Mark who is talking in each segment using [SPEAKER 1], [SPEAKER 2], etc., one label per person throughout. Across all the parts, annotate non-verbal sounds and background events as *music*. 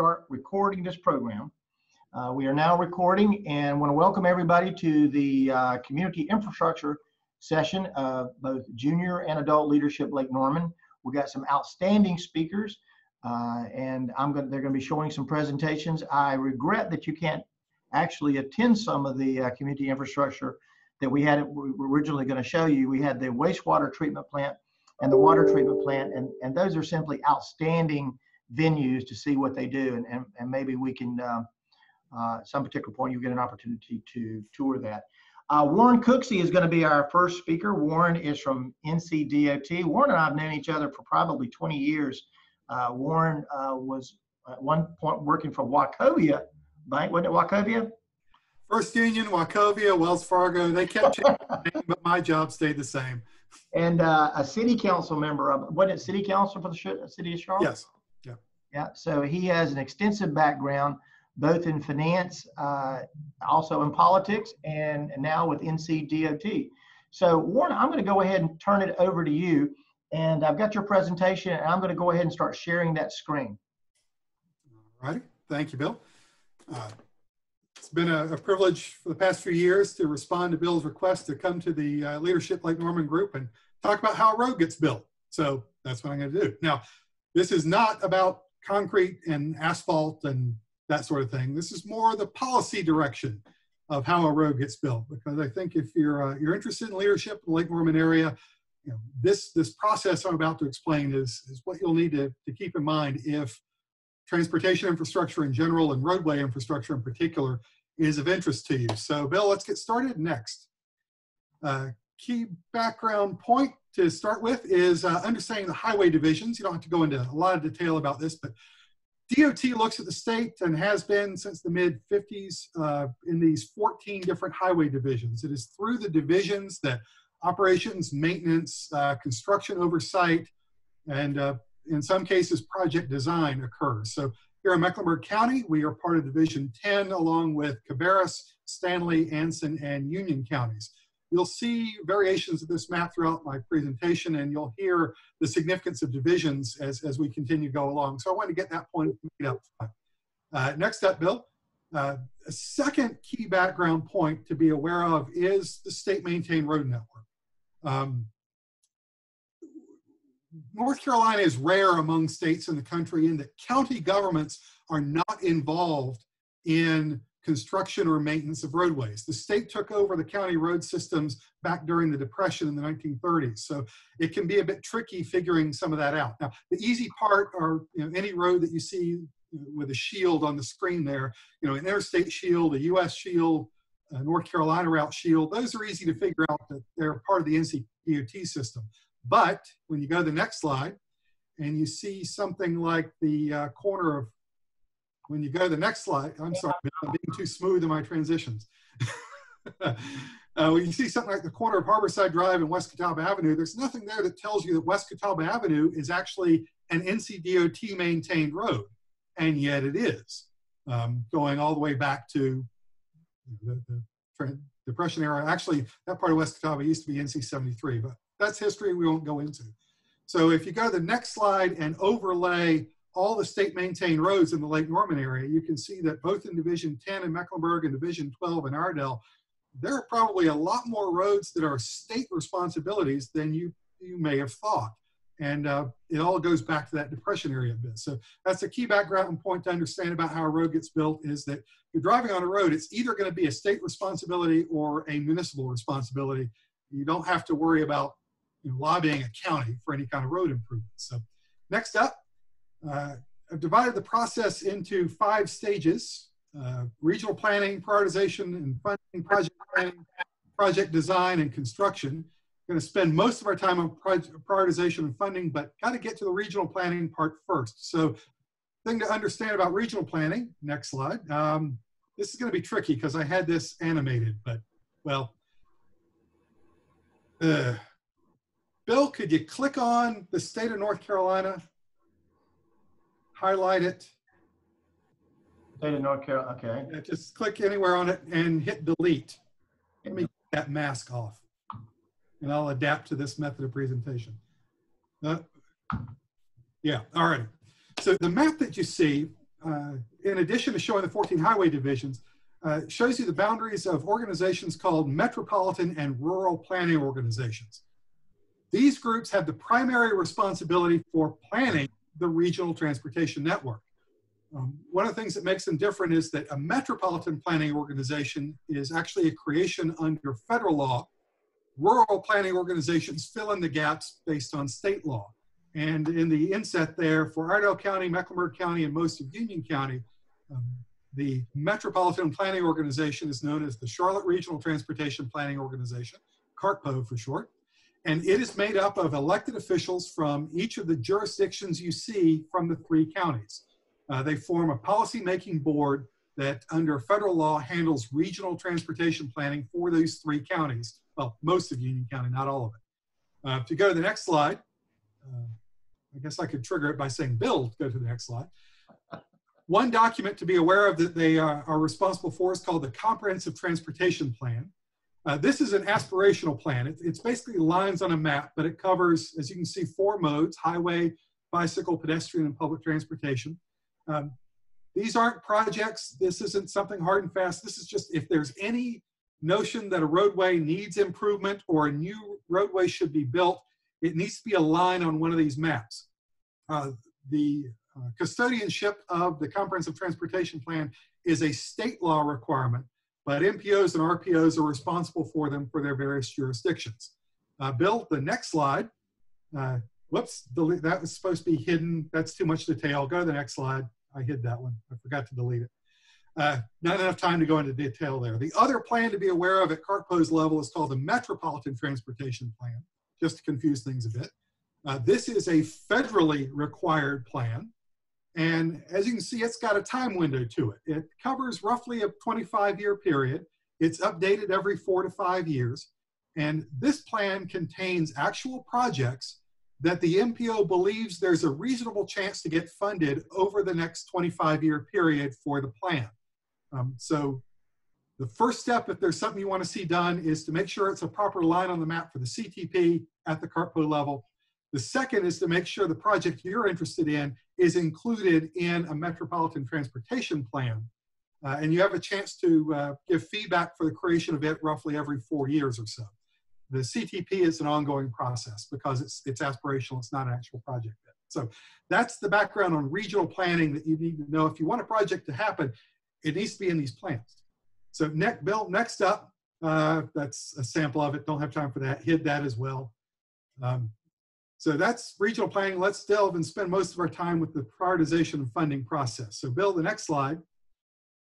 [SPEAKER 1] start recording this program. Uh, we are now recording and want to welcome everybody to the uh, community infrastructure session of both junior and adult leadership Lake Norman. We've got some outstanding speakers uh, and I'm going they're going to be showing some presentations. I regret that you can't actually attend some of the uh, community infrastructure that we had we originally going to show you. We had the wastewater treatment plant and the water treatment plant, and, and those are simply outstanding venues to see what they do. And, and, and maybe we can, uh, uh, some particular point, you get an opportunity to tour that. Uh, Warren Cooksey is going to be our first speaker. Warren is from NCDOT. Warren and I have known each other for probably 20 years. Uh, Warren uh, was at one point working for Wachovia Bank, wasn't it Wachovia?
[SPEAKER 2] First Union, Wachovia, Wells Fargo, they kept changing, *laughs* but my job stayed the same.
[SPEAKER 1] And uh, a city council member of, wasn't it city council for the city of Charlotte?
[SPEAKER 2] Yes.
[SPEAKER 1] Yeah. So he has an extensive background, both in finance, uh, also in politics, and now with NCDOT. So Warren, I'm going to go ahead and turn it over to you. And I've got your presentation, and I'm going to go ahead and start sharing that screen.
[SPEAKER 2] All righty. Thank you, Bill. Uh, it's been a, a, privilege for the past few years to respond to Bill's request to come to the uh, Leadership Lake Norman group and talk about how a road gets built. So that's what I'm going to do. Now, this is not about concrete and asphalt and that sort of thing. This is more the policy direction of how a road gets built. Because I think if you're uh, you're interested in leadership in the Lake Norman area, you know, this this process I'm about to explain is is what you'll need to, to keep in mind if transportation infrastructure in general and roadway infrastructure in particular is of interest to you. So Bill, let's get started next. Uh, key background point to start with is uh, understanding the highway divisions. You don't have to go into a lot of detail about this, but DOT looks at the state and has been since the mid 50s uh, in these 14 different highway divisions. It is through the divisions that operations, maintenance, uh, construction oversight, and uh, in some cases, project design occurs. So here in Mecklenburg County, we are part of Division 10 along with Cabarrus, Stanly, Anson, and Union counties. You'll see variations of this map throughout my presentation and you'll hear the significance of divisions as, as we continue to go along. So I want to get that point made up. Uh, next up, Bill. Uh, a second key background point to be aware of is the state maintained road network. Um, North Carolina is rare among states in the country in that county governments are not involved in construction or maintenance of roadways. The state took over the county road systems back during the Depression in the 1930s. So it can be a bit tricky figuring some of that out. Now, the easy part are you know, any road that you see with a shield on the screen there, you know, an interstate shield, a US shield, a North Carolina route shield, those are easy to figure out that they're part of the NCDOT system. But when you go to the next slide and you see something like the uh, corner of, when you go to the next slide, I'm sorry, too smooth in my transitions. *laughs* uh, when you see something like the corner of Harborside Drive and West Catawba Avenue, there's nothing there that tells you that West Catawba Avenue is actually an NCDOT maintained road, and yet it is, um, going all the way back to the, the Depression era. Actually, that part of West Catawba used to be NC 73, but that's history we won't go into. So if you go to the next slide and overlay all the state maintained roads in the Lake Norman area, you can see that both in Division 10 in Mecklenburg and Division 12 in Iredell, there are probably a lot more roads that are state responsibilities than you, you may have thought. And uh, it all goes back to that depression area a bit. So that's a key background point to understand about how a road gets built is that you're driving on a road, it's either going to be a state responsibility or a municipal responsibility. You don't have to worry about you know, lobbying a county for any kind of road improvements. So next up, uh, I've divided the process into five stages. Uh, regional planning, prioritization and funding, project planning, project design, and construction. I'm going to spend most of our time on prioritization and funding, but got to get to the regional planning part first. So thing to understand about regional planning, next slide. Um, this is going to be tricky because I had this animated, but well, uh, Bill, could you click on the state of North Carolina, highlight it?
[SPEAKER 1] State of North Carolina, okay.
[SPEAKER 2] Just click anywhere on it and hit delete. Let me get that mask off and I'll adapt to this method of presentation. Uh, yeah, all right. So the map that you see, uh, in addition to showing the 14 highway divisions, uh, shows you the boundaries of organizations called metropolitan and rural planning organizations. These groups have the primary responsibility for planning the regional transportation network. Um, one of the things that makes them different is that a metropolitan planning organization is actually a creation under federal law. Rural planning organizations fill in the gaps based on state law. And in the inset there, for Iredell County, Mecklenburg County, and most of Union County, um, the Metropolitan Planning Organization is known as the Charlotte Regional Transportation Planning Organization, CARTPO for short. And it is made up of elected officials from each of the jurisdictions you see from the three counties. Uh, they form a policy-making board that under federal law handles regional transportation planning for those three counties. Well, most of Union County, not all of it. Uh, to go to the next slide, uh, I guess I could trigger it by saying Bill, go to the next slide. One document to be aware of that they are, are responsible for is called the Comprehensive Transportation Plan. Uh, this is an aspirational plan. It, it's basically lines on a map, but it covers, as you can see, four modes, highway, bicycle, pedestrian, and public transportation. Um, these aren't projects. This isn't something hard and fast. This is just if there's any notion that a roadway needs improvement or a new roadway should be built, it needs to be a line on one of these maps. Uh, the uh, custodianship of the Comprehensive Transportation Plan is a state law requirement but MPOs and RPOs are responsible for them for their various jurisdictions. Uh, Bill, the next slide. Uh, whoops, delete, that was supposed to be hidden. That's too much detail. Go to the next slide. I hid that one. I forgot to delete it. Uh, not enough time to go into detail there. The other plan to be aware of at CARTPO's level is called the Metropolitan Transportation Plan, just to confuse things a bit. Uh, this is a federally required plan. And as you can see, it's got a time window to it. It covers roughly a 25 year period. It's updated every four to five years. And this plan contains actual projects that the MPO believes there's a reasonable chance to get funded over the next 25 year period for the plan. Um, so the first step, if there's something you want to see done, is to make sure it's a proper line on the map for the CTP at the CARTPO level. The second is to make sure the project you're interested in is included in a metropolitan transportation plan. Uh, and you have a chance to uh, give feedback for the creation of it roughly every four years or so. The CTP is an ongoing process because it's, it's aspirational, it's not an actual project yet. So that's the background on regional planning that you need to know. If you want a project to happen, it needs to be in these plans. So next, Bill, next up, uh, that's a sample of it. Don't have time for that. Hid that as well. Um, so that's regional planning. Let's delve and spend most of our time with the prioritization and funding process. So Bill, the next slide.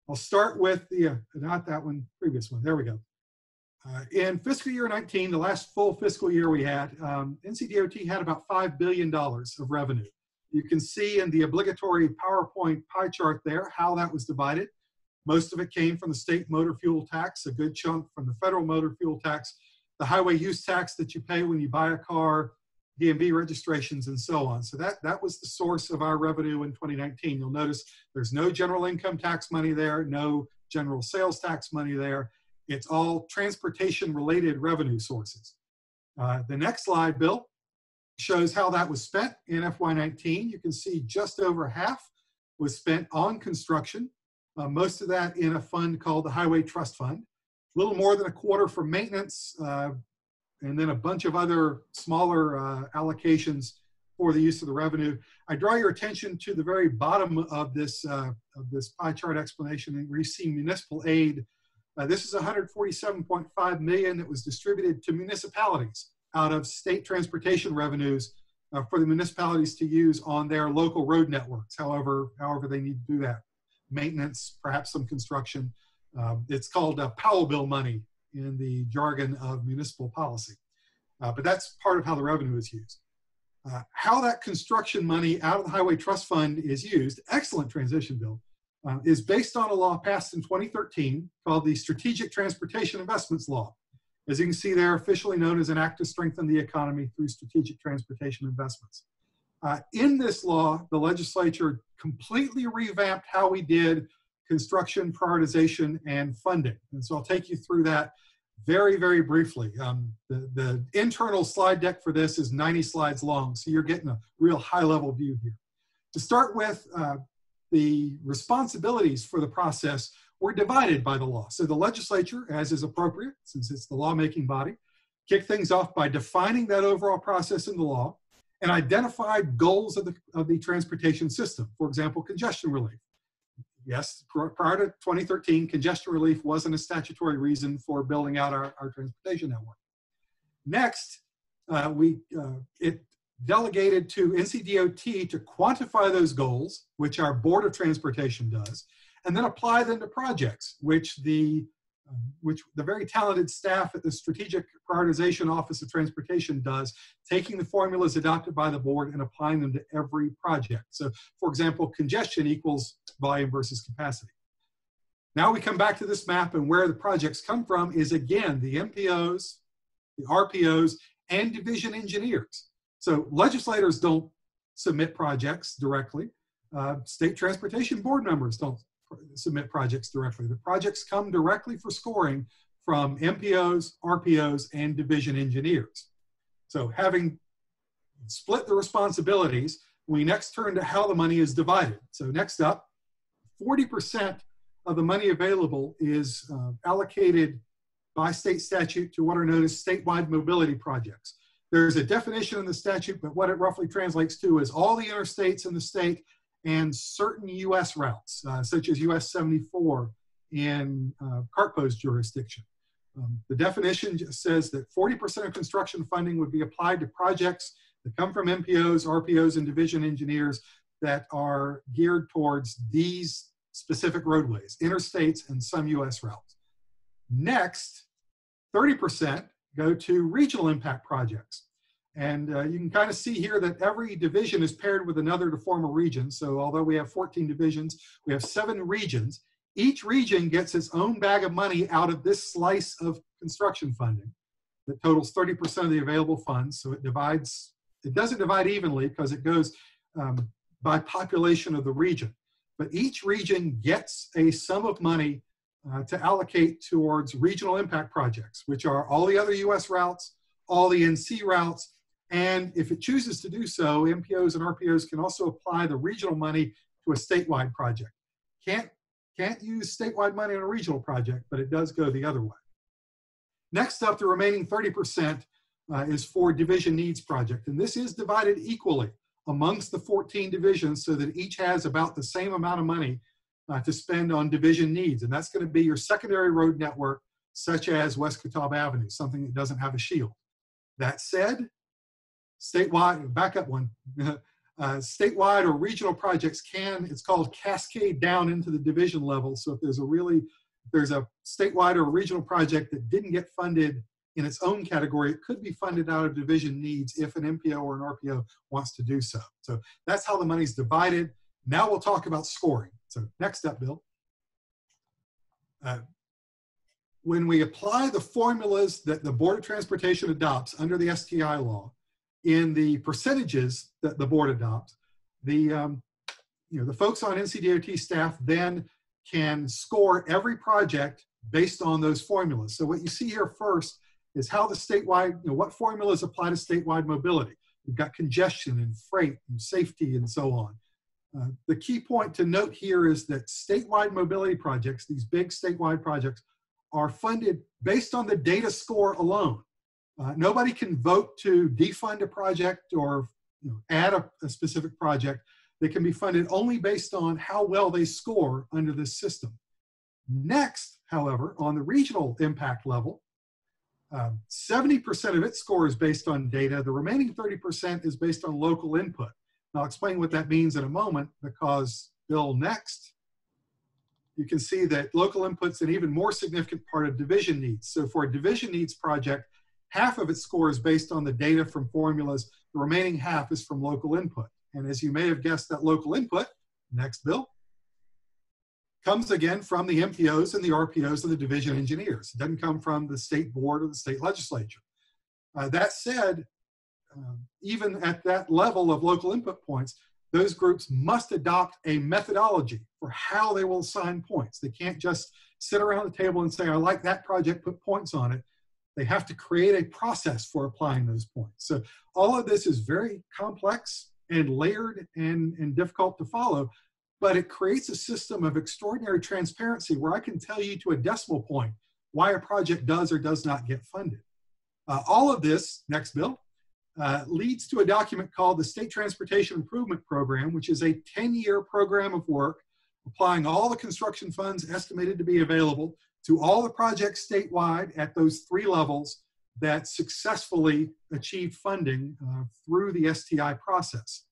[SPEAKER 2] I'll start with the, uh, not that one, previous one. There we go. Uh, in fiscal year 19, the last full fiscal year we had, um, NCDOT had about $5 billion of revenue. You can see in the obligatory PowerPoint pie chart there how that was divided. Most of it came from the state motor fuel tax, a good chunk from the federal motor fuel tax, the highway use tax that you pay when you buy a car, DMV registrations and so on. So that, that was the source of our revenue in 2019. You'll notice there's no general income tax money there, no general sales tax money there. It's all transportation related revenue sources. Uh, the next slide, Bill, shows how that was spent in FY19. You can see just over half was spent on construction, uh, most of that in a fund called the Highway Trust Fund. A little more than a quarter for maintenance, uh, and then a bunch of other smaller uh, allocations for the use of the revenue. I draw your attention to the very bottom of this, uh, of this pie chart explanation where you see municipal aid. Uh, this is 147.5 million that was distributed to municipalities out of state transportation revenues uh, for the municipalities to use on their local road networks, however, however they need to do that. Maintenance, perhaps some construction. Um, it's called uh, Powell bill money in the jargon of municipal policy. Uh, but that's part of how the revenue is used. Uh, how that construction money out of the Highway Trust Fund is used, excellent transition bill, uh, is based on a law passed in 2013 called the Strategic Transportation Investments Law. As you can see there, officially known as an act to strengthen the economy through strategic transportation investments. Uh, in this law, the legislature completely revamped how we did construction prioritization and funding. And so I'll take you through that very, very briefly. Um, the, the internal slide deck for this is 90 slides long, so you're getting a real high level view here. To start with, uh, the responsibilities for the process were divided by the law. So the legislature, as is appropriate, since it's the lawmaking body, kicked things off by defining that overall process in the law and identified goals of the, of the transportation system. For example, congestion relief. Yes, prior to 2013, congestion relief wasn't a statutory reason for building out our, our transportation network. Next, uh, we, uh, it delegated to NCDOT to quantify those goals, which our Board of Transportation does, and then apply them to projects, which the um, which the very talented staff at the Strategic Prioritization Office of Transportation does, taking the formulas adopted by the board and applying them to every project. So, for example, congestion equals volume versus capacity. Now we come back to this map, and where the projects come from is again the MPOs, the RPOs, and division engineers. So legislators don't submit projects directly. Uh, state transportation board members don't submit projects directly. The projects come directly for scoring from MPOs, RPOs, and division engineers. So having split the responsibilities, we next turn to how the money is divided. So next up, 40% of the money available is uh, allocated by state statute to what are known as statewide mobility projects. There's a definition in the statute, but what it roughly translates to is all the interstates in the state and certain U.S. routes, uh, such as U.S. 74 in uh, CARTPO's jurisdiction. Um, the definition says that 40% of construction funding would be applied to projects that come from MPOs, RPOs, and division engineers that are geared towards these specific roadways, interstates, and some U.S. routes. Next, 30% go to regional impact projects. And uh, you can kind of see here that every division is paired with another to form a region. So although we have 14 divisions, we have seven regions. Each region gets its own bag of money out of this slice of construction funding that totals 30% of the available funds. So it divides, it doesn't divide evenly because it goes um, by population of the region. But each region gets a sum of money uh, to allocate towards regional impact projects, which are all the other US routes, all the NC routes, and if it chooses to do so, MPOs and RPOs can also apply the regional money to a statewide project. Can't, can't use statewide money on a regional project, but it does go the other way. Next up, the remaining 30% uh, is for division needs project. And this is divided equally amongst the 14 divisions so that each has about the same amount of money uh, to spend on division needs. And that's going to be your secondary road network, such as West Catawba Avenue, something that doesn't have a shield. That said, statewide, back up one, *laughs* uh, statewide or regional projects can, it's called cascade down into the division level. So if there's a really, there's a statewide or regional project that didn't get funded in its own category, it could be funded out of division needs if an MPO or an RPO wants to do so. So that's how the money's divided. Now we'll talk about scoring. So next up, Bill. Uh, when we apply the formulas that the Board of Transportation adopts under the STI law, in the percentages that the board adopts, the, um, you know, the folks on NCDOT staff then can score every project based on those formulas. So what you see here first is how the statewide, you know, what formulas apply to statewide mobility. We've got congestion and freight and safety and so on. Uh, the key point to note here is that statewide mobility projects, these big statewide projects, are funded based on the data score alone. Uh, nobody can vote to defund a project or you know, add a, a, specific project. They can be funded only based on how well they score under this system. Next, however, on the regional impact level, 70% um, of its score is based on data. The remaining 30% is based on local input. I'll explain what that means in a moment because Bill, next, you can see that local input's an even more significant part of division needs. So for a division needs project, Half of its score is based on the data from formulas. The remaining half is from local input. And as you may have guessed, that local input, next bill, comes again from the MPOs and the RPOs and the division engineers. It doesn't come from the state board or the state legislature. Uh, that said, uh, even at that level of local input points, those groups must adopt a methodology for how they will assign points. They can't just sit around the table and say, I like that project, put points on it. They have to create a process for applying those points. So all of this is very complex and layered and, and difficult to follow. but it creates a system of extraordinary transparency where I can tell you to a decimal point why a project does or does not get funded. Uh, all of this, next bill, uh, leads to a document called the State Transportation Improvement Program, which is a 10-year program of work applying all the construction funds estimated to be available to all the projects statewide at those three levels that successfully achieved funding uh, through the STI process.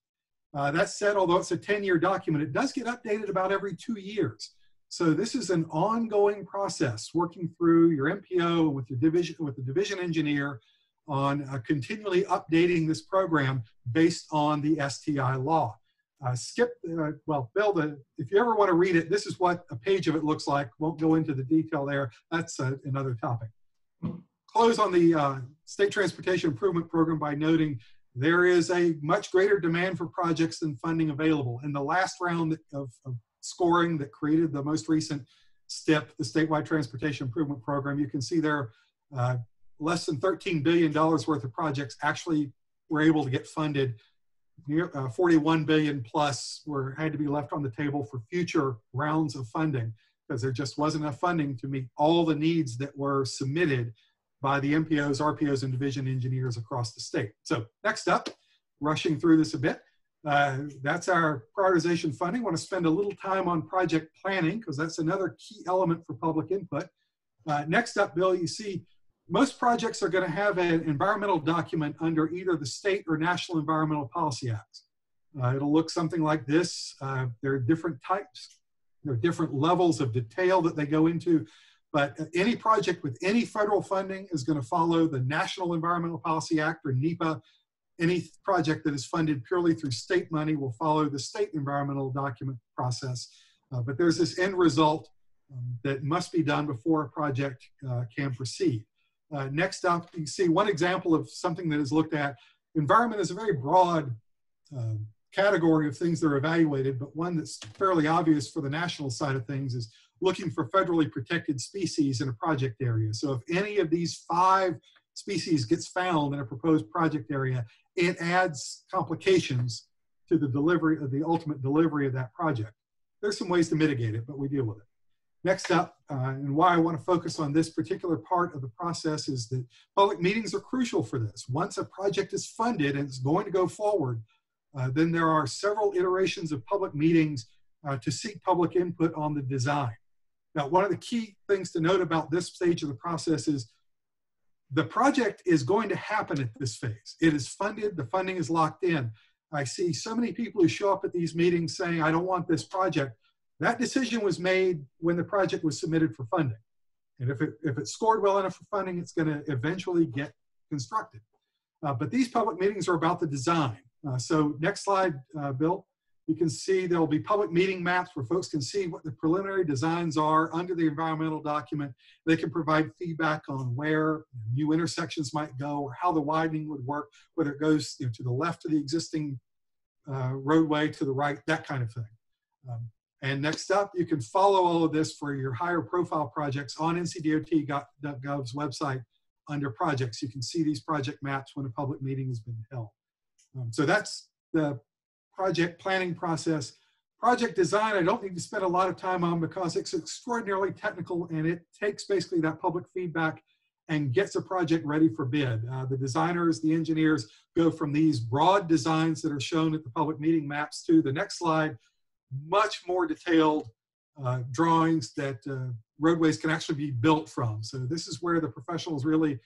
[SPEAKER 2] Uh, that said, although it's a 10-year document, it does get updated about every two years. So this is an ongoing process, working through your MPO with your division with the division engineer on uh, continually updating this program based on the STI law. Uh, skip, uh, well, Bill, the, if you ever want to read it, this is what a page of it looks like. Won't go into the detail there. That's uh, another topic. Close on the uh, State Transportation Improvement Program by noting there is a much greater demand for projects than funding available. In the last round of, of scoring that created the most recent STIP, the Statewide Transportation Improvement Program, you can see there uh, less than $13 billion worth of projects actually were able to get funded. Near, uh, 41 billion plus were had to be left on the table for future rounds of funding because there just wasn't enough funding to meet all the needs that were submitted by the MPOs, RPOs, and division engineers across the state. So next up, rushing through this a bit, uh, that's our prioritization funding. Want to spend a little time on project planning because that's another key element for public input. Uh, next up, Bill, you see most projects are going to have an environmental document under either the state or national environmental policy acts. Uh, it'll look something like this. Uh, there are different types. There are different levels of detail that they go into. But any project with any federal funding is going to follow the National Environmental Policy Act or NEPA. Any project that is funded purely through state money will follow the state environmental document process. Uh, but there's this end result um, that must be done before a project uh, can proceed. Uh, next up, you see one example of something that is looked at. Environment is a very broad uh, category of things that are evaluated, but one that's fairly obvious for the national side of things is looking for federally protected species in a project area. So if any of these five species gets found in a proposed project area, it adds complications to the delivery of the ultimate delivery of that project. There's some ways to mitigate it, but we deal with it. Next up, uh, and why I want to focus on this particular part of the process is that public meetings are crucial for this. Once a project is funded and it's going to go forward, uh, then there are several iterations of public meetings uh, to seek public input on the design. Now, one of the key things to note about this stage of the process is the project is going to happen at this phase. It is funded, the funding is locked in. I see so many people who show up at these meetings saying, I don't want this project. That decision was made when the project was submitted for funding. And if it, if it scored well enough for funding, it's going to eventually get constructed. Uh, but these public meetings are about the design. Uh, so next slide, uh, Bill. You can see there'll be public meeting maps where folks can see what the preliminary designs are under the environmental document. They can provide feedback on where new intersections might go or how the widening would work, whether it goes you know, to the left of the existing uh, roadway, to the right, that kind of thing. Um, and next up, you can follow all of this for your higher profile projects on ncdot.gov's website under projects. You can see these project maps when a public meeting has been held. Um, so that's the project planning process. Project design, I don't need to spend a lot of time on because it's extraordinarily technical and it takes basically that public feedback and gets a project ready for bid. Uh, the designers, the engineers go from these broad designs that are shown at the public meeting maps to the next slide, much more detailed uh, drawings that uh, roadways can actually be built from. So this is where the professionals really,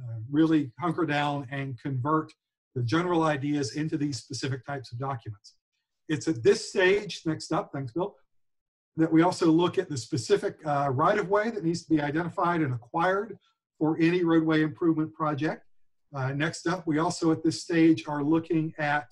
[SPEAKER 2] uh, really hunker down and convert the general ideas into these specific types of documents. It's at this stage, next up, thanks Bill, that we also look at the specific uh, right-of-way that needs to be identified and acquired for any roadway improvement project. Uh, next up, we also at this stage are looking at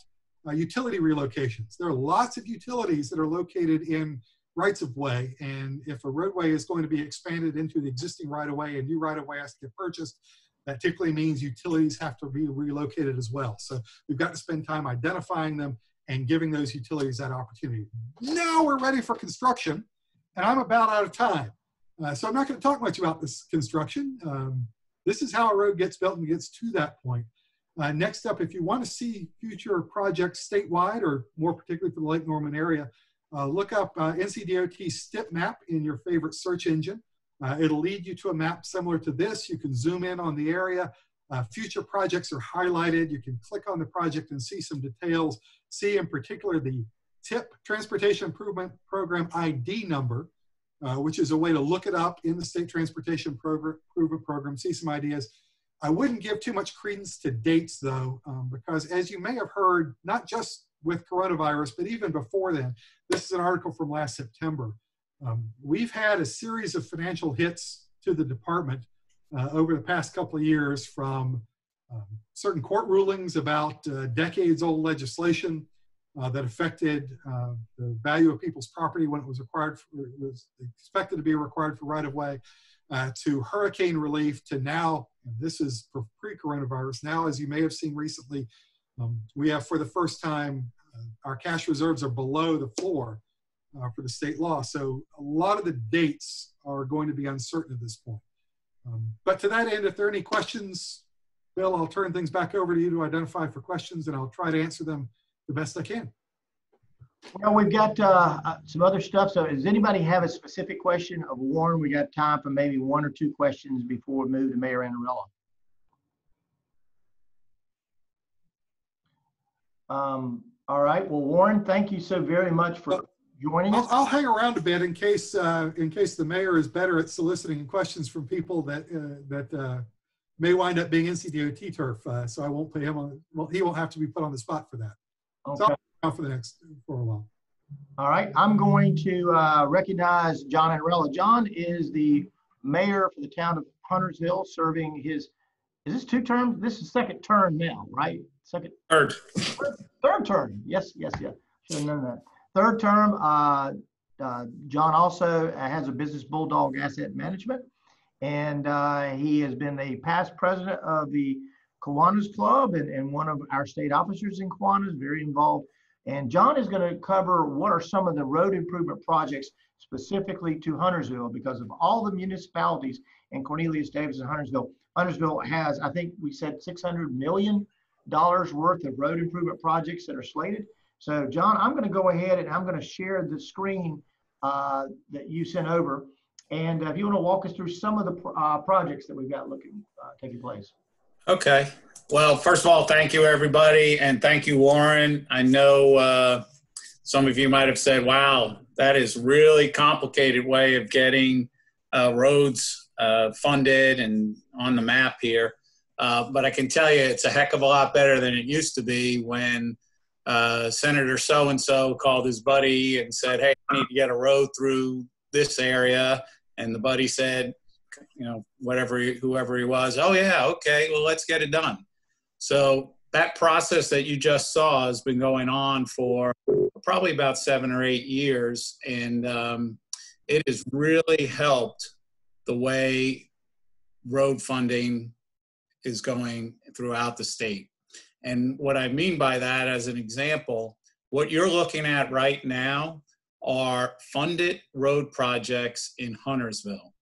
[SPEAKER 2] uh, utility relocations. There are lots of utilities that are located in rights of way, and if a roadway is going to be expanded into the existing right of way, and new right of way has to get purchased, that typically means utilities have to be relocated as well. So we've got to spend time identifying them and giving those utilities that opportunity. Now we're ready for construction, and I'm about out of time. Uh, so I'm not going to talk much about this construction. Um, this is how a road gets built and gets to that point. Uh, next up, if you want to see future projects statewide or more particularly for the Lake Norman area, uh, look up uh, NCDOT STIP map in your favorite search engine. Uh, it'll lead you to a map similar to this. You can zoom in on the area. Uh, future projects are highlighted. You can click on the project and see some details. See in particular the TIP, Transportation Improvement Program ID number, uh, which is a way to look it up in the State Transportation Improvement Program, see some ideas. I wouldn't give too much credence to dates though, um, because as you may have heard, not just with coronavirus, but even before then, this is an article from last September. Um, we've had a series of financial hits to the department uh, over the past couple of years from um, certain court rulings about uh, decades old legislation uh, that affected uh, the value of people's property when it was required for, it was expected to be required for right of way uh, to hurricane relief to now this is pre-coronavirus now as you may have seen recently um, we have for the first time uh, our cash reserves are below the floor uh, for the state law so a lot of the dates are going to be uncertain at this point um, but to that end if there are any questions bill i'll turn things back over to you to identify for questions and i'll try to answer them the best I can.
[SPEAKER 1] Well, we've got uh, uh, some other stuff. So does anybody have a specific question of Warren? We got time for maybe one or two questions before we move to Mayor Aneralla. Um, all right. Well, Warren, thank you so very much for joining us.
[SPEAKER 2] I'll, I'll hang around a bit in case uh, in case the mayor is better at soliciting questions from people that uh, that uh, may wind up being NCDOT turf. Uh, so I won't put him on. Well, he won't have to be put on the spot for that. Okay. So for the next for a while.
[SPEAKER 1] All right, I'm going to uh, recognize John Aneralla. John is the mayor for the town of Huntersville, serving his. Is this two terms? This is second term now, right? Second.
[SPEAKER 3] Third.
[SPEAKER 1] Third, term. Yes, yes, yes. Should have known that. Third term. Uh, uh, John also has a business bulldog asset management, and uh, he has been the past president of the Kiwanis Club and, and one of our state officers in Kiwanis, very involved. And John is going to cover what are some of the road improvement projects specifically to Huntersville because of all the municipalities and Cornelius Davis and Huntersville. Huntersville has, I think we said $600 million worth of road improvement projects that are slated. So John, I'm going to go ahead and I'm going to share the screen uh, that you sent over. And uh, if you want to walk us through some of the uh, projects that we've got looking uh, taking place.
[SPEAKER 3] Okay. Well, first of all, thank you, everybody. And thank you, Warren. I know uh, some of you might have said, wow, that is really complicated way of getting uh, roads uh, funded and on the map here. Uh, but I can tell you it's a heck of a lot better than it used to be when uh, Senator so-and-so called his buddy and said, hey, I need to get a road through this area. And the buddy said, you know, whatever, whoever he was. Oh yeah, okay, well let's get it done. So that process that you just saw has been going on for probably about seven or eight years, and um, it has really helped the way road funding is going throughout the state. And what I mean by that, as an example, what you're looking at right now are funded road projects in Huntersville.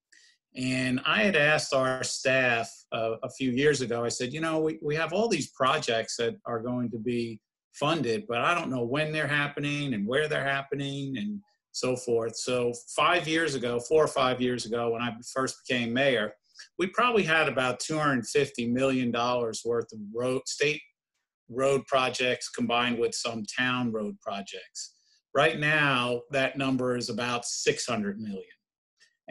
[SPEAKER 3] And I had asked our staff uh, a few years ago, I said, you know, we, we have all these projects that are going to be funded, but I don't know when they're happening and where they're happening and so forth. So, five years ago, four or five years ago, when I first became mayor, we probably had about $250 million worth of road, state road projects combined with some town road projects. Right now, that number is about 600 million.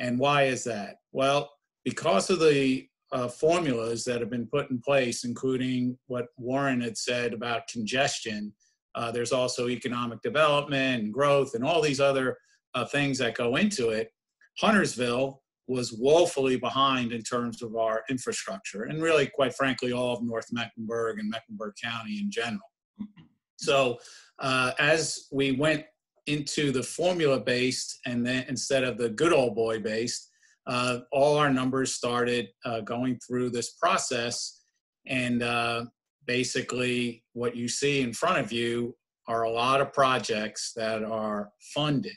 [SPEAKER 3] And why is that? Well, because of the uh, formulas that have been put in place, including what Warren had said about congestion, uh, there's also economic development and growth and all these other uh, things that go into it. Huntersville was woefully behind in terms of our infrastructure, and really, quite frankly, all of North Mecklenburg and Mecklenburg County in general. So, uh, as we went into the formula based and then instead of the good old boy based, uh, all our numbers started uh, going through this process. And uh, basically, what you see in front of you are a lot of projects that are funded.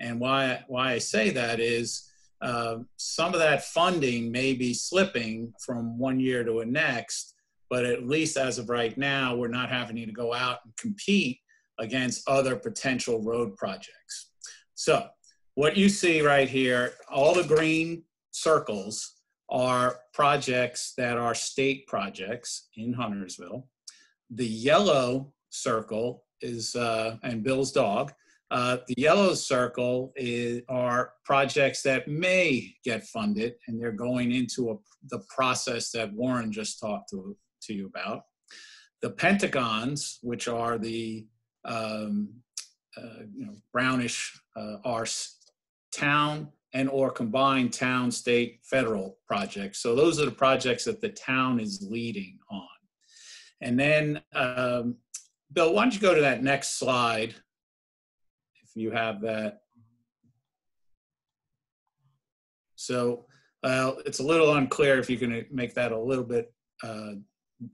[SPEAKER 3] And why, why I say that is uh, some of that funding may be slipping from one year to the next, but at least as of right now, we're not having to go out and compete against other potential road projects. So what you see right here, all the green circles are projects that are state projects in Huntersville. The yellow circle is, uh, and Bill's dog, uh, the yellow circle is, are projects that may get funded, and they're going into a, the process that Warren just talked to, to you about. The pentagons, which are the um, uh, you know, brownish, uh, town and or combined town, state, federal projects. So those are the projects that the town is leading on. And then, um, Bill, why don't you go to that next slide? If you have that. So, well, it's a little unclear if you can make that a little bit, uh,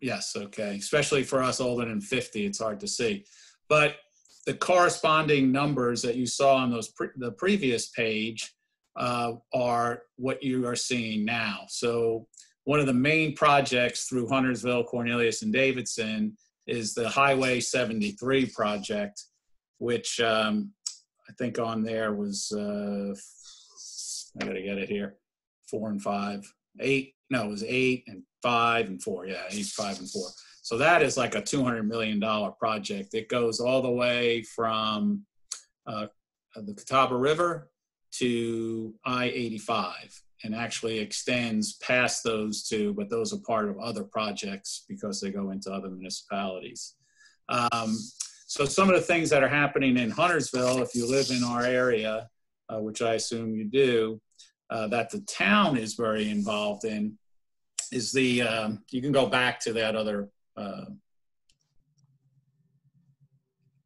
[SPEAKER 3] yes, okay. Especially for us older than 50, it's hard to see. But the corresponding numbers that you saw on those pre- the previous page uh, are what you are seeing now. So one of the main projects through Huntersville, Cornelius, and Davidson is the Highway 73 project, which um, I think on there was uh, I gotta get it here, four and five, eight. No, it was eight and five and four. Yeah, eight, five, and four. So that is like a $200 million project. It goes all the way from uh, the Catawba River to I-85 and actually extends past those two, but those are part of other projects because they go into other municipalities. Um, so some of the things that are happening in Huntersville, if you live in our area, uh, which I assume you do, uh, that the town is very involved in, is the, um, you can go back to that other uh,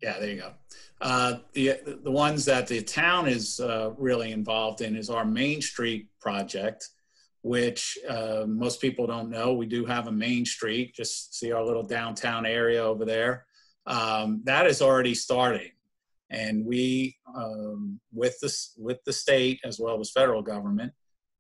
[SPEAKER 3] yeah, there you go. Uh, the the ones that the town is uh, really involved in is our Main Street project, which uh, most people don't know. We do have a Main Street. Just see our little downtown area over there. Um, that is already starting, and we, um, with the with the state as well as federal government,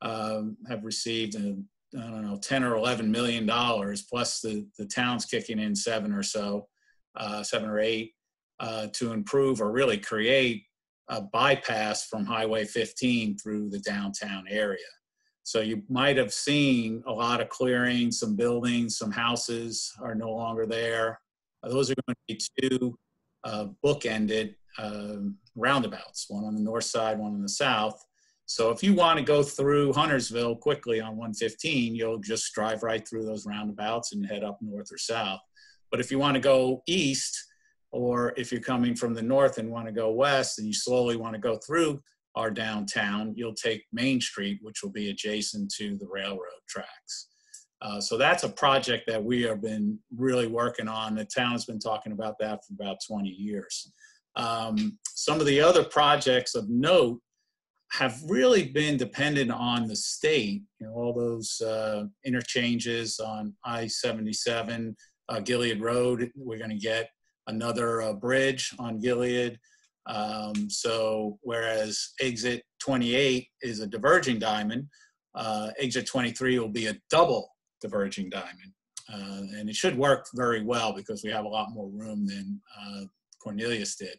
[SPEAKER 3] um, have received a, I don't know, 10 or 11 million dollars, plus the, the town's kicking in seven or so, uh, seven or eight, uh, to improve or really create a bypass from Highway 15 through the downtown area. So you might have seen a lot of clearing, some buildings, some houses are no longer there. Uh, those are going to be two uh, bookended um, roundabouts, one on the north side, one on the south. So if you want to go through Huntersville quickly on 115, you'll just drive right through those roundabouts and head up north or south. But if you want to go east, or if you're coming from the north and want to go west and you slowly want to go through our downtown, you'll take Main Street, which will be adjacent to the railroad tracks. Uh, so that's a project that we have been really working on. The town has been talking about that for about 20 years. Um, some of the other projects of note have really been dependent on the state. You know, all those uh, interchanges on I-77, uh, Gilead Road. We're going to get another uh, bridge on Gilead. Um, so whereas exit 28 is a diverging diamond, uh, exit 23 will be a double diverging diamond. Uh, and it should work very well because we have a lot more room than uh, Cornelius did.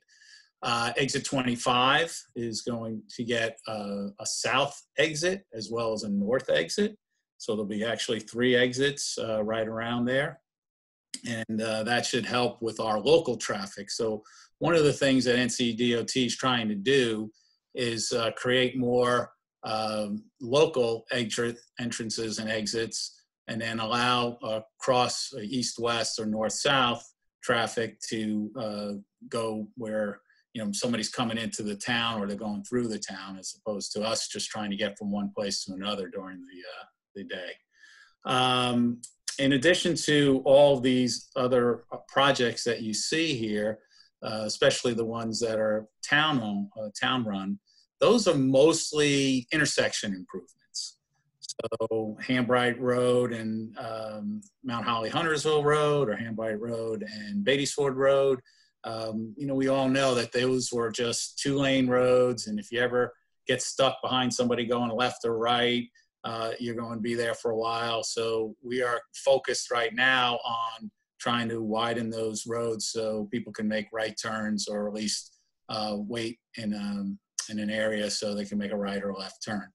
[SPEAKER 3] Uh, exit 25 is going to get a, a, south exit as well as a north exit. So there'll be actually three exits uh, right around there. And uh, that should help with our local traffic. So one of the things that NCDOT is trying to do is uh, create more um, local entrances and exits and then allow uh, cross east-west or north-south traffic to uh, go where you know somebody's coming into the town or they're going through the town as opposed to us just trying to get from one place to another during the uh, the day. Um, in addition to all these other uh, projects that you see here, uh, especially the ones that are town owned, uh, town run, those are mostly intersection improvements. So Hambright Road and um, Mount Holly Huntersville Road, or Hambright Road and Beatty's Road, um, you know, we all know that those were just two lane roads. And if you ever get stuck behind somebody going left or right, uh, you're going to be there for a while. So we are focused right now on trying to widen those roads so people can make right turns or at least uh, wait in, um, in an area so they can make a right or left turn.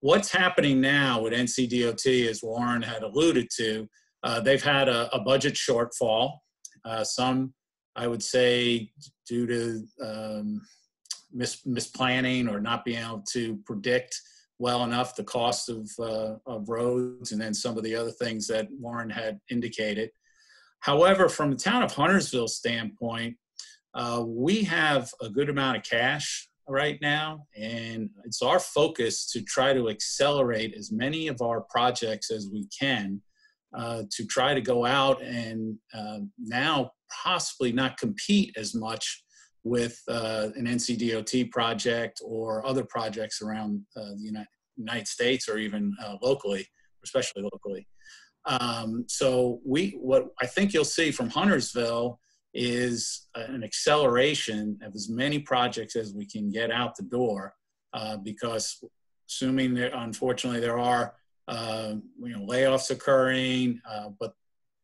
[SPEAKER 3] What's happening now with NCDOT, as Warren had alluded to, uh, they've had a, a budget shortfall. Uh, some, I would say, due to um, mis- misplanning or not being able to predict well enough the cost of, uh, of roads and then some of the other things that Warren had indicated. However, from the town of Huntersville standpoint, uh, we have a good amount of cash right now, and it's our focus to try to accelerate as many of our projects as we can uh, to try to go out and uh, now possibly not compete as much with uh, an NCDOT project or other projects around uh, the United, States or even uh, locally, especially locally. Um, so we, what I think you'll see from Huntersville is an acceleration of as many projects as we can get out the door, uh, because assuming that unfortunately there are uh, you know layoffs occurring, uh, but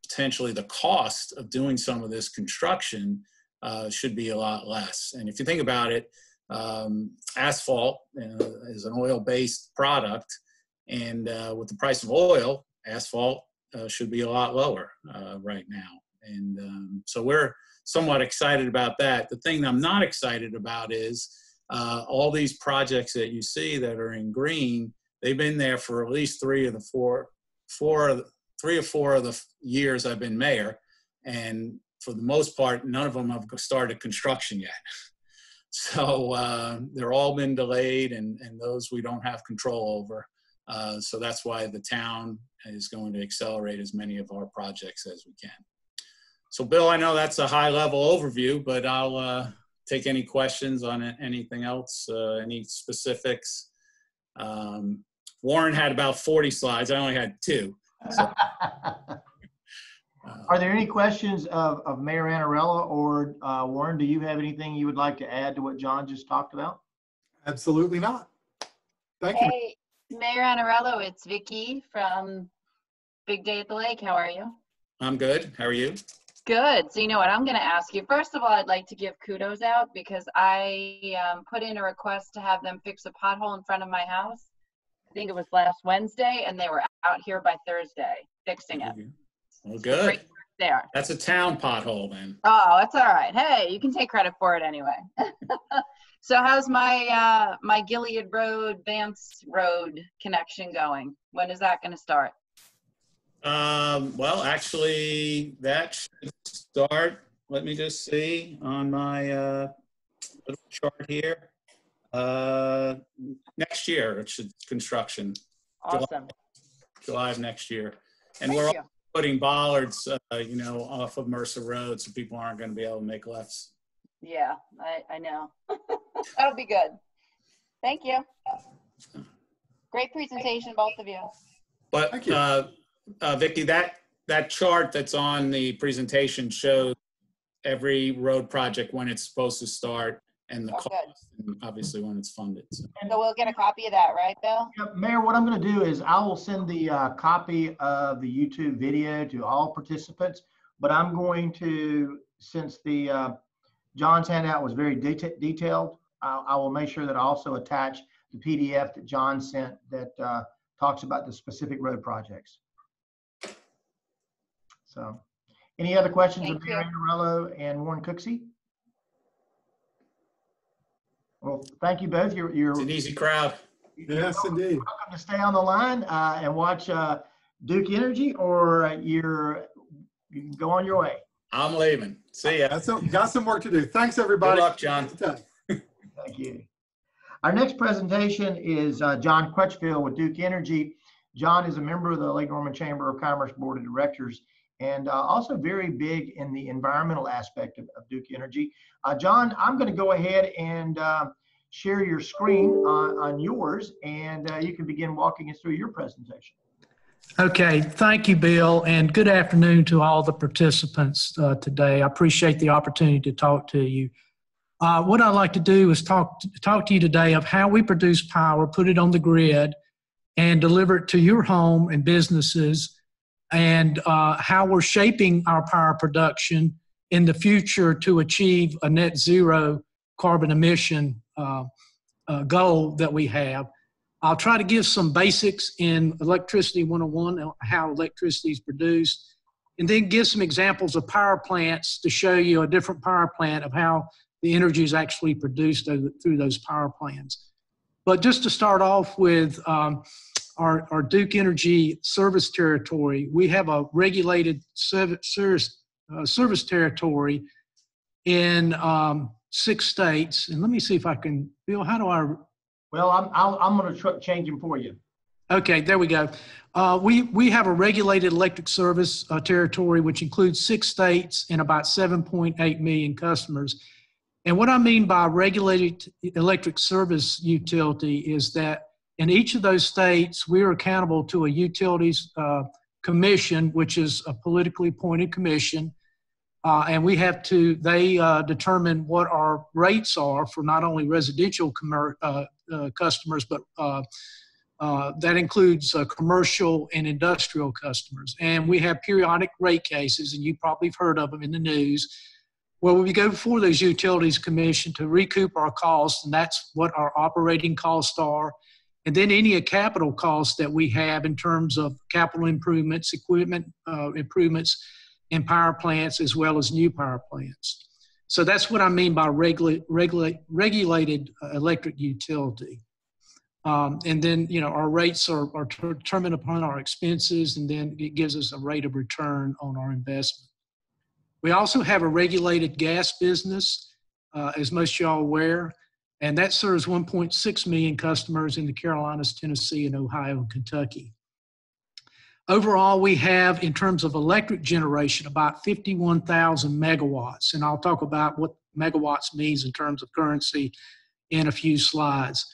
[SPEAKER 3] potentially the cost of doing some of this construction uh, should be a lot less. And if you think about it, um, asphalt uh, is an oil-based product, and uh, with the price of oil, asphalt uh, should be a lot lower uh, right now. And um, so we're somewhat excited about that. The thing I'm not excited about is uh, all these projects that you see that are in green. They've been there for at least three of the four, four, three or four of the years I've been mayor, and for the most part, none of them have started construction yet. *laughs* So uh, they're all been delayed, and, and those we don't have control over. Uh, so that's why the town is going to accelerate as many of our projects as we can. So Bill, I know that's a high level overview, but I'll uh, take any questions on anything else, uh, any specifics. Um, Warren had about 40 slides. I only had two. So, *laughs*
[SPEAKER 1] Are there any questions of, of Mayor Aneralla or uh, Warren? Do you have anything you would like to add to what John just talked about?
[SPEAKER 2] Absolutely not. Thank you.
[SPEAKER 4] Hey, Mayor Aneralla, it's Vicky from Big Day at the Lake. How are you?
[SPEAKER 3] I'm good. How are you?
[SPEAKER 4] Good. So you know what I'm going to ask you. First of all, I'd like to give kudos out because I um, put in a request to have them fix a pothole in front of my house. I think it was last Wednesday, and they were out here by Thursday fixing it.
[SPEAKER 3] Well, good.
[SPEAKER 4] work There.
[SPEAKER 3] That's a town pothole then.
[SPEAKER 4] Oh, that's all right. Hey, you can take credit for it anyway. *laughs* so how's my uh, my Gilead Road, Vance Road connection going? When is that going to start?
[SPEAKER 3] Um, well, actually, that should start. Let me just see on my uh, little chart here. Uh, next year, it should construction
[SPEAKER 4] Awesome.
[SPEAKER 3] July of next year, and
[SPEAKER 4] Thank
[SPEAKER 3] we're
[SPEAKER 4] you.
[SPEAKER 3] putting bollards, uh, you know, off of Mercer Road, so people aren't going to be able to make lefts.
[SPEAKER 4] Yeah, I, I know. *laughs* That'll be good. Thank you. Great presentation, both of you.
[SPEAKER 3] But
[SPEAKER 2] Thank
[SPEAKER 3] uh, uh, Vicky, that that chart that's on the presentation shows every road project when it's supposed to start and the
[SPEAKER 4] Oh,
[SPEAKER 3] cost, and obviously when it's funded. So.
[SPEAKER 4] So we'll get a copy of that, right, Bill?
[SPEAKER 1] Yeah, Mayor, what I'm going to do is I will send the uh, copy of the YouTube video to all participants, but I'm going to, since the uh, John's handout was very deta- detailed, I, I will make sure that I also attach the PDF that John sent that uh, talks about the specific road projects. So, any other questions of
[SPEAKER 4] Thank
[SPEAKER 1] Mayor Aneralla and Warren Cooksey? Well, thank you both. You're, you're
[SPEAKER 3] It's an easy crowd.
[SPEAKER 2] Yes, indeed.
[SPEAKER 1] welcome to stay on the line uh, and watch uh, Duke Energy, or uh, you're you can go on your way.
[SPEAKER 3] I'm leaving. See ya.
[SPEAKER 2] Got some, got some work to do. Thanks, everybody.
[SPEAKER 3] Good
[SPEAKER 2] everybody.
[SPEAKER 3] luck, John.
[SPEAKER 1] Thank you. Our next presentation is uh, John Crutchfield with Duke Energy. John is a member of the Lake Norman Chamber of Commerce Board of Directors and uh, also very big in the environmental aspect of, of Duke Energy. Uh, John, I'm going to go ahead and uh, share your screen on, on yours, and uh, you can begin walking us through your presentation.
[SPEAKER 5] Okay, thank you, Bill, and good afternoon to all the participants uh, today. I appreciate the opportunity to talk to you. Uh, what I'd like to do is talk talk to you today of how we produce power, put it on the grid, and deliver it to your home and businesses and uh, how we're shaping our power production in the future to achieve a net zero carbon emission uh, uh, goal that we have. I'll try to give some basics in Electricity 101, how electricity is produced, and then give some examples of power plants to show you a different power plant of how the energy is actually produced through those power plants. But just to start off with um, our, our Duke Energy service territory, we have a regulated service, uh, service territory in um, six states. And let me see if I can, Bill, how do I?
[SPEAKER 1] Well, I'm, I'll, I'm going to change them for you.
[SPEAKER 5] Okay, there we go. Uh, we, we have a regulated electric service uh, territory, which includes six states and about 7.8 million customers. And what I mean by regulated electric service utility is that in each of those states, we're accountable to a utilities uh, commission, which is a politically appointed commission. Uh, and we have to, they uh, determine what our rates are for not only residential uh, uh, customers, but uh, that includes commercial and industrial customers. And we have periodic rate cases, and you probably have heard of them in the news where we go before those utilities commission to recoup our costs, and that's what our operating costs are. And then any capital costs that we have in terms of capital improvements, equipment uh, improvements in power plants, as well as new power plants. So that's what I mean by regula- regula- regulated uh, electric utility. Um, and then, you know, our rates are, are determined upon our expenses, and then it gives us a rate of return on our investment. We also have a regulated gas business, uh, as most y'all aware, and that serves 1.6 million customers in the Carolinas, Tennessee, and Ohio and Kentucky. Overall, we have, in terms of electric generation, about 51,000 megawatts, and I'll talk about what megawatts means in terms of currency in a few slides.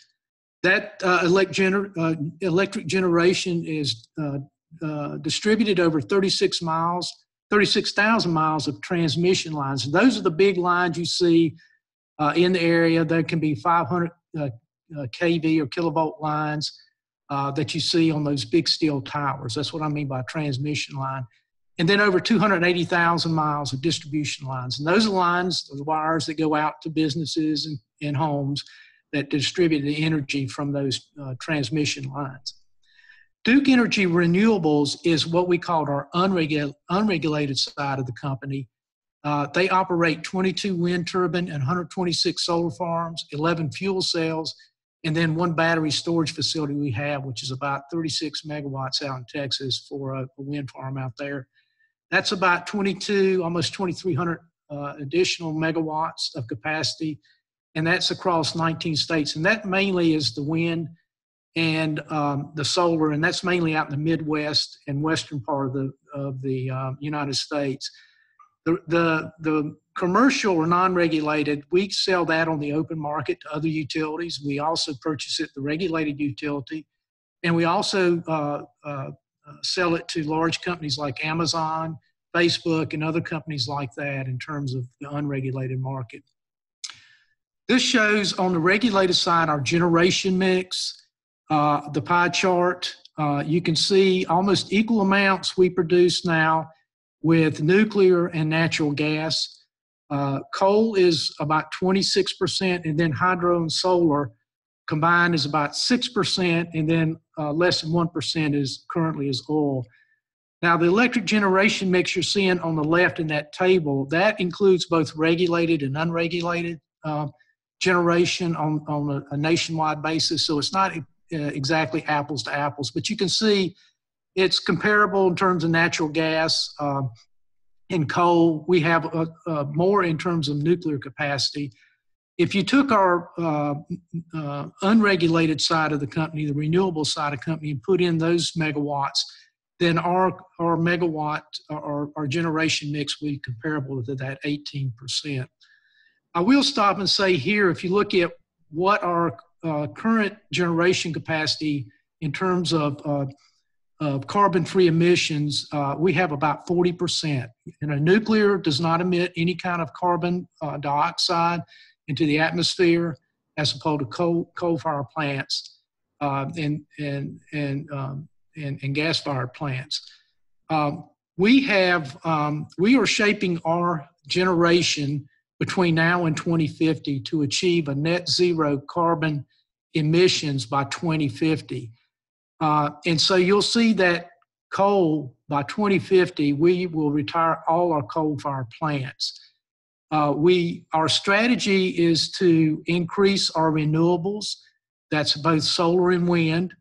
[SPEAKER 5] That uh, elect gener uh, electric generation is uh, uh distributed over 36 miles 36,000 miles of transmission lines. And those are the big lines you see uh, in the area. There can be 500 uh, uh kV or kilovolt lines uh, that you see on those big steel towers. That's what I mean by transmission line. And then over 280,000 miles of distribution lines. And those are lines, the wires that go out to businesses and, and homes that distribute the energy from those uh, transmission lines. Duke Energy Renewables is what we call our unregulated side of the company. Uh, they operate 22 wind turbine and 126 solar farms, 11 fuel cells, and then one battery storage facility we have, which is about 36 megawatts out in Texas for a, a wind farm out there. That's about 22, almost 2,300 uh, additional megawatts of capacity, and that's across 19 states. And that mainly is the wind and um, the solar, and that's mainly out in the Midwest and western part of the of the uh, United States. The, the the commercial or non-regulated, we sell that on the open market to other utilities. We also purchase it the regulated utility, and we also uh, uh, sell it to large companies like Amazon, Facebook, and other companies like that in terms of the unregulated market. This shows on the regulated side our generation mix uh, the pie chart, uh, you can see almost equal amounts we produce now with nuclear and natural gas. Uh, coal is about 26%, and then hydro and solar combined is about 6%, and then uh, less than 1% is currently is oil. Now, the electric generation mix you're seeing on the left in that table, that includes both regulated and unregulated uh, generation on, on a, a, nationwide basis. So it's not uh, exactly apples to apples, but you can see it's comparable in terms of natural gas. Um, in coal, we have uh, uh, more in terms of nuclear capacity. If you took our uh, uh, unregulated side of the company, the renewable side of the company, and put in those megawatts, then our, our megawatt, our, our generation mix would be comparable to that 18%. I will stop and say here, if you look at what our uh, current generation capacity in terms of, of carbon-free emissions, uh, we have about 40%. And a nuclear does not emit any kind of carbon uh, dioxide into the atmosphere as opposed to coal, coal-fired plants uh, and, and, and, um, and, and gas-fired plants. Um, we have um, we are shaping our generation between now and 2050 to achieve a net zero carbon emissions by 2050. Uh, and so you'll see that coal by 2050, we will retire all our coal fired plants. Uh, we our strategy is to increase our renewables. That's both solar and wind.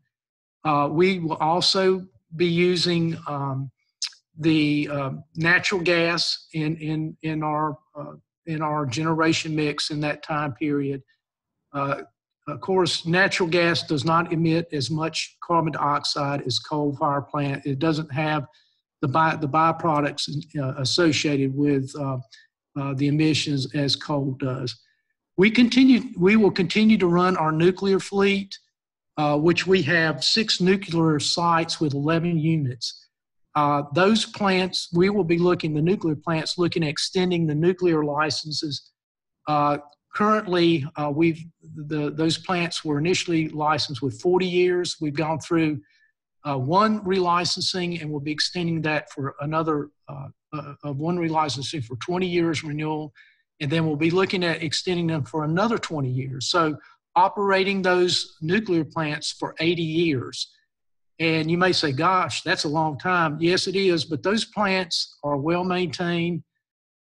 [SPEAKER 5] Uh, we will also be using um, the uh, natural gas in in in our uh, in our generation mix in that time period. Uh, of course, natural gas does not emit as much carbon dioxide as coal fire plant. It doesn't have the by, the byproducts uh, associated with uh, uh, the emissions as coal does. We continue. We will continue to run our nuclear fleet, uh, which we have six nuclear sites with 11 units. Uh, those plants, we will be looking, the nuclear plants, looking at extending the nuclear licenses. Currently, uh, we've the those plants were initially licensed with 40 years. We've gone through uh, one relicensing, and we'll be extending that for another uh, uh, of one relicensing for 20 years renewal, and then we'll be looking at extending them for another 20 years. So operating those nuclear plants for 80 years. And you may say, gosh, that's a long time. Yes, it is, but those plants are well maintained.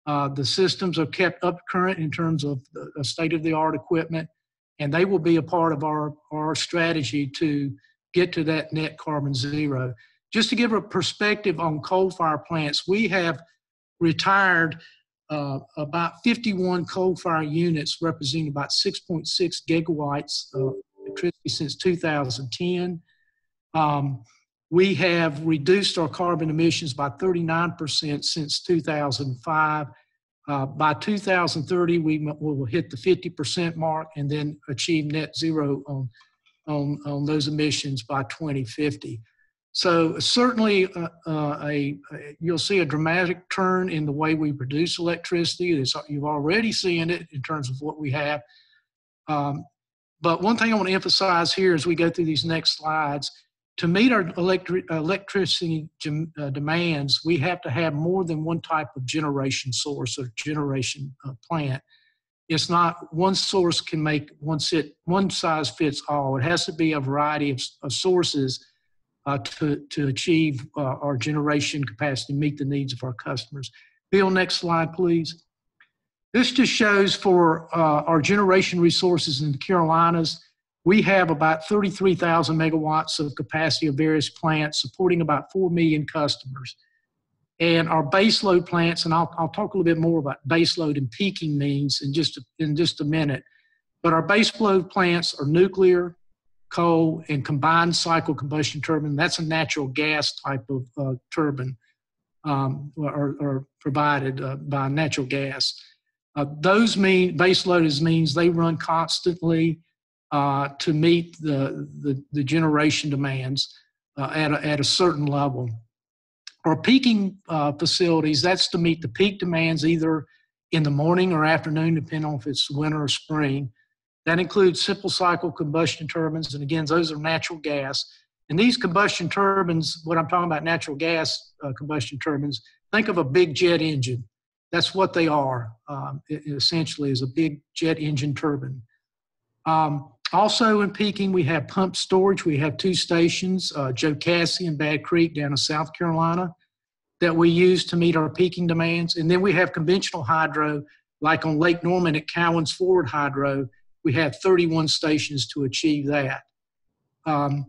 [SPEAKER 5] Uh, the systems are kept up current in terms of the state of the art equipment, and they will be a part of our, our strategy to get to that net carbon zero. Just to give a perspective on coal fire plants, we have retired uh, about 51 coal fire units representing about 6.6 gigawatts of electricity since 2010. Um, we have reduced our carbon emissions by 39% since 2005. Uh, by 2030, we will hit the 50% mark and then achieve net zero on, on, on those emissions by 2050. So certainly, uh, uh, a, a, you'll see a dramatic turn in the way we produce electricity. It's, you've already seen it in terms of what we have. Um, but one thing I want to emphasize here as we go through these next slides to meet our electric, electricity uh, demands, we have to have more than one type of generation source or generation uh, plant. It's not one source can make one sit one size fits all. It has to be a variety of, of sources uh, to to achieve uh, our generation capacity, meet the needs of our customers. Bill, next slide, please. This just shows for uh, our generation resources in the Carolinas we have about 33,000 megawatts of capacity of various plants supporting about 4 million customers. And our baseload plants, and I'll, I'll talk a little bit more about baseload and peaking means in just a, in just a minute. But our baseload plants are nuclear, coal, and combined cycle combustion turbine. That's a natural gas type of uh, turbine, um, or, or, provided uh, by natural gas. Uh, those mean baseload is means they run constantly uh, to meet the, the, the generation demands uh, at, a, at a certain level. Our peaking uh, facilities, that's to meet the peak demands either in the morning or afternoon, depending on if it's winter or spring. That includes simple cycle combustion turbines, and again, those are natural gas. And these combustion turbines, what I'm talking about, natural gas uh, combustion turbines, think of a big jet engine. That's what they are, um, it, it essentially, is a big jet engine turbine. Um, also in peaking, we have pump storage. We have two stations, uh, Jocassee and Bad Creek down in South Carolina, that we use to meet our peaking demands. And then we have conventional hydro, like on Lake Norman at Cowan's Ford Hydro. We have 31 stations to achieve that. Um,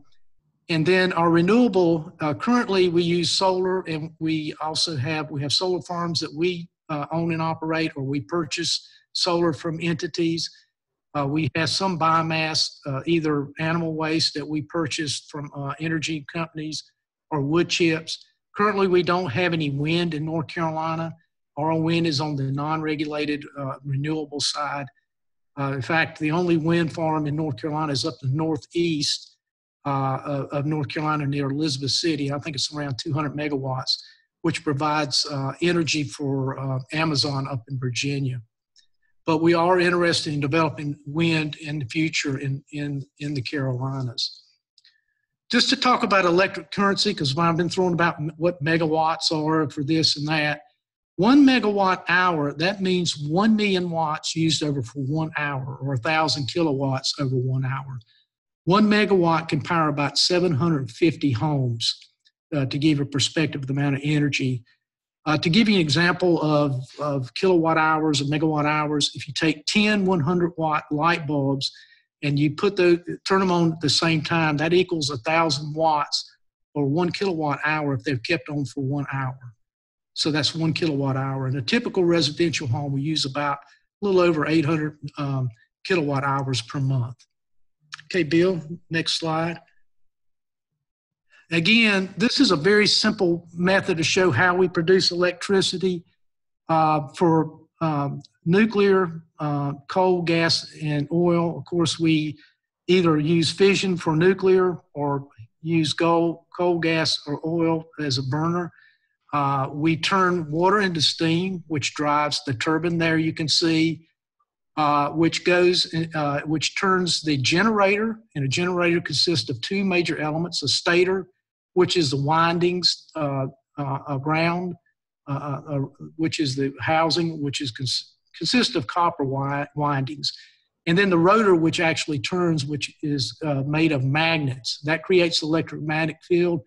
[SPEAKER 5] and then our renewable, uh, currently we use solar and we also have, we have solar farms that we uh, own and operate or we purchase solar from entities. Uh, we have some biomass, uh, either animal waste that we purchased from uh, energy companies or wood chips. Currently, we don't have any wind in North Carolina. Our wind is on the non-regulated uh, renewable side. Uh, in fact, the only wind farm in North Carolina is up the northeast uh, of, North Carolina near Elizabeth City. I think it's around 200 megawatts, which provides energy for Amazon up in Virginia but we are interested in developing wind in the future in, in, in the Carolinas. just to talk about electric currency, because I've been throwing about what megawatts are for this and that. One megawatt hour, that means 1 million watts used over for one hour or a 1,000 kilowatts over one hour. One megawatt can power about 750 homes uh, to give a perspective of the amount of energy. Uh, to give you an example of, of kilowatt hours or megawatt hours, if you take 10 100 watt light bulbs and you put the turn them on at the same time, that equals a thousand watts or one kilowatt hour if they're kept on for one hour. So that's one kilowatt hour. And a typical residential home will use about a little over 800 um, kilowatt hours per month. Okay, Bill, next slide. Again, this is a very simple method to show how we produce electricity uh, for um, nuclear, uh, coal, gas, and oil. Of course, we either use fission for nuclear or use coal, coal gas, or oil as a burner. Uh, we turn water into steam, which drives the turbine there you can see, uh, which goes, uh, which turns the generator, and a generator consists of two major elements, a stator, which is the windings uh, uh, around, uh, which is the housing, which is cons- consists of copper wi- windings, and then the rotor, which actually turns, which is made of magnets. That creates the electromagnetic field,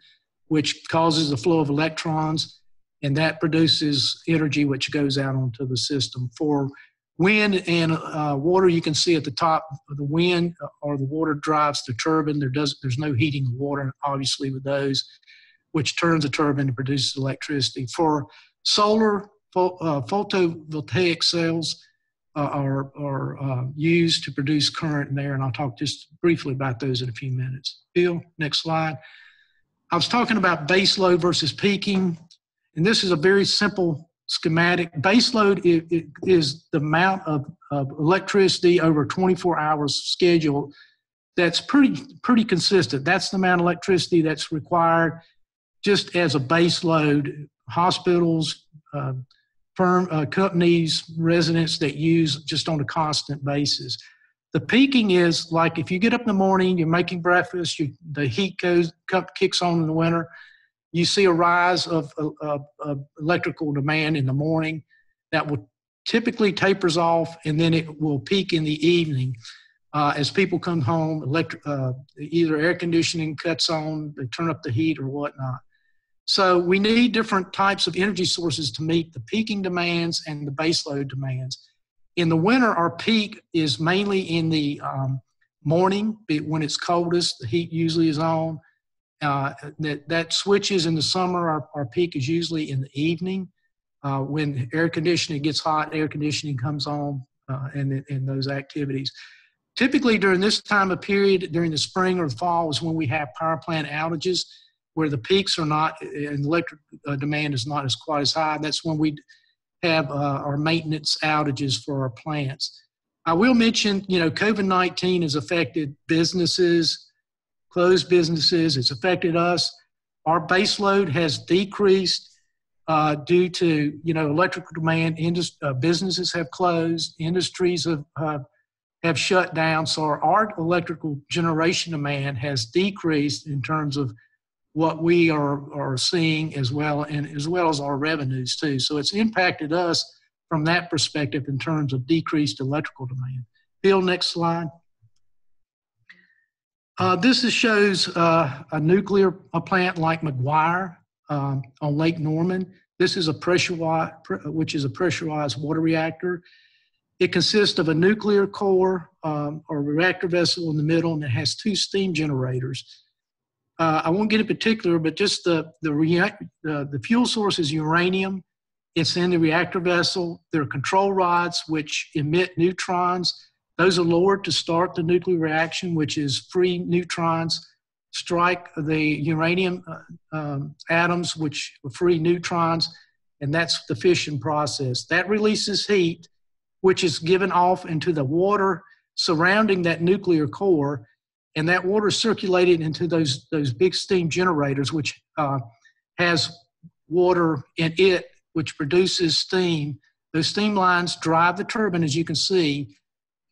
[SPEAKER 5] which causes the flow of electrons, and that produces energy which goes out onto the system. For wind and uh, water, you can see at the top of the wind or the water drives the turbine. There does there's no heating of water, obviously, with those, which turns the turbine to produce electricity. For solar uh, photovoltaic cells uh, are, are uh, used to produce current in there, and I'll talk just briefly about those in a few minutes. Bill, next slide. I was talking about base load versus peaking, and this is a very simple schematic. Baseload is the amount of, of electricity over 24 hours schedule that's pretty pretty consistent. That's the amount of electricity that's required just as a baseload. Hospitals, uh, firm uh, companies, residents that use just on a constant basis. The peaking is like if you get up in the morning, you're making breakfast, you, the heat goes kicks on in the winter. You see a rise of, of, of electrical demand in the morning that will typically tapers off, and then it will peak in the evening. Uh, as people come home, electric, uh, either air conditioning cuts on, they turn up the heat or whatnot. So we need different types of energy sources to meet the peaking demands and the baseload demands. In the winter, our peak is mainly in the um, morning when it's coldest. The heat usually is on. Uh, that, that switches in the summer. Our, our peak is usually in the evening. Uh, when air conditioning gets hot, air conditioning comes on uh, and, and those activities. Typically, during this time of period, during the spring or fall, is when we have power plant outages where the peaks are not and electric uh, demand is not as quite as high. That's when we have uh, our maintenance outages for our plants. I will mention, you know, COVID 19 has affected businesses, closed businesses, it's affected us. Our base load has decreased uh, due to, you know, electrical demand. Indus- uh, businesses have closed, industries have, uh, have shut down. So our, our electrical generation demand has decreased in terms of what we are, are seeing as well and as well as our revenues too. So it's impacted us from that perspective in terms of decreased electrical demand. Bill, next slide. Uh, this is, shows uh, a nuclear plant like McGuire um, on Lake Norman. This is a pressurized, which is a pressurized water reactor. It consists of a nuclear core um, or reactor vessel in the middle, and it has two steam generators uh, I won't get in particular, but just the the, react, the fuel source is uranium. It's in the reactor vessel. There are control rods which emit neutrons. Those are lowered to start the nuclear reaction, which is free neutrons strike the uranium uh, um, atoms, which free neutrons, and that's the fission process. That releases heat, which is given off into the water surrounding that nuclear core and that water is circulated into those those big steam generators, which uh, has water in it, which produces steam. Those steam lines drive the turbine, as you can see,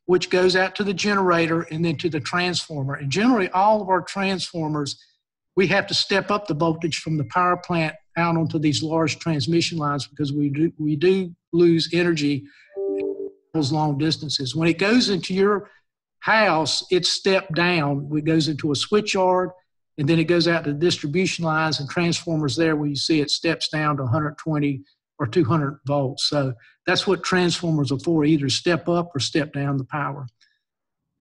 [SPEAKER 5] which goes out to the generator and then to the transformer. And generally, all of our transformers we have to step up the voltage from the power plant out onto these large transmission lines because we do, we do lose energy those long distances. When it goes into your house, it's stepped down. It goes into a switch yard, and then it goes out to the distribution lines and transformers there where you see it steps down to 120 or 200 volts. So that's what transformers are for, either step up or step down the power.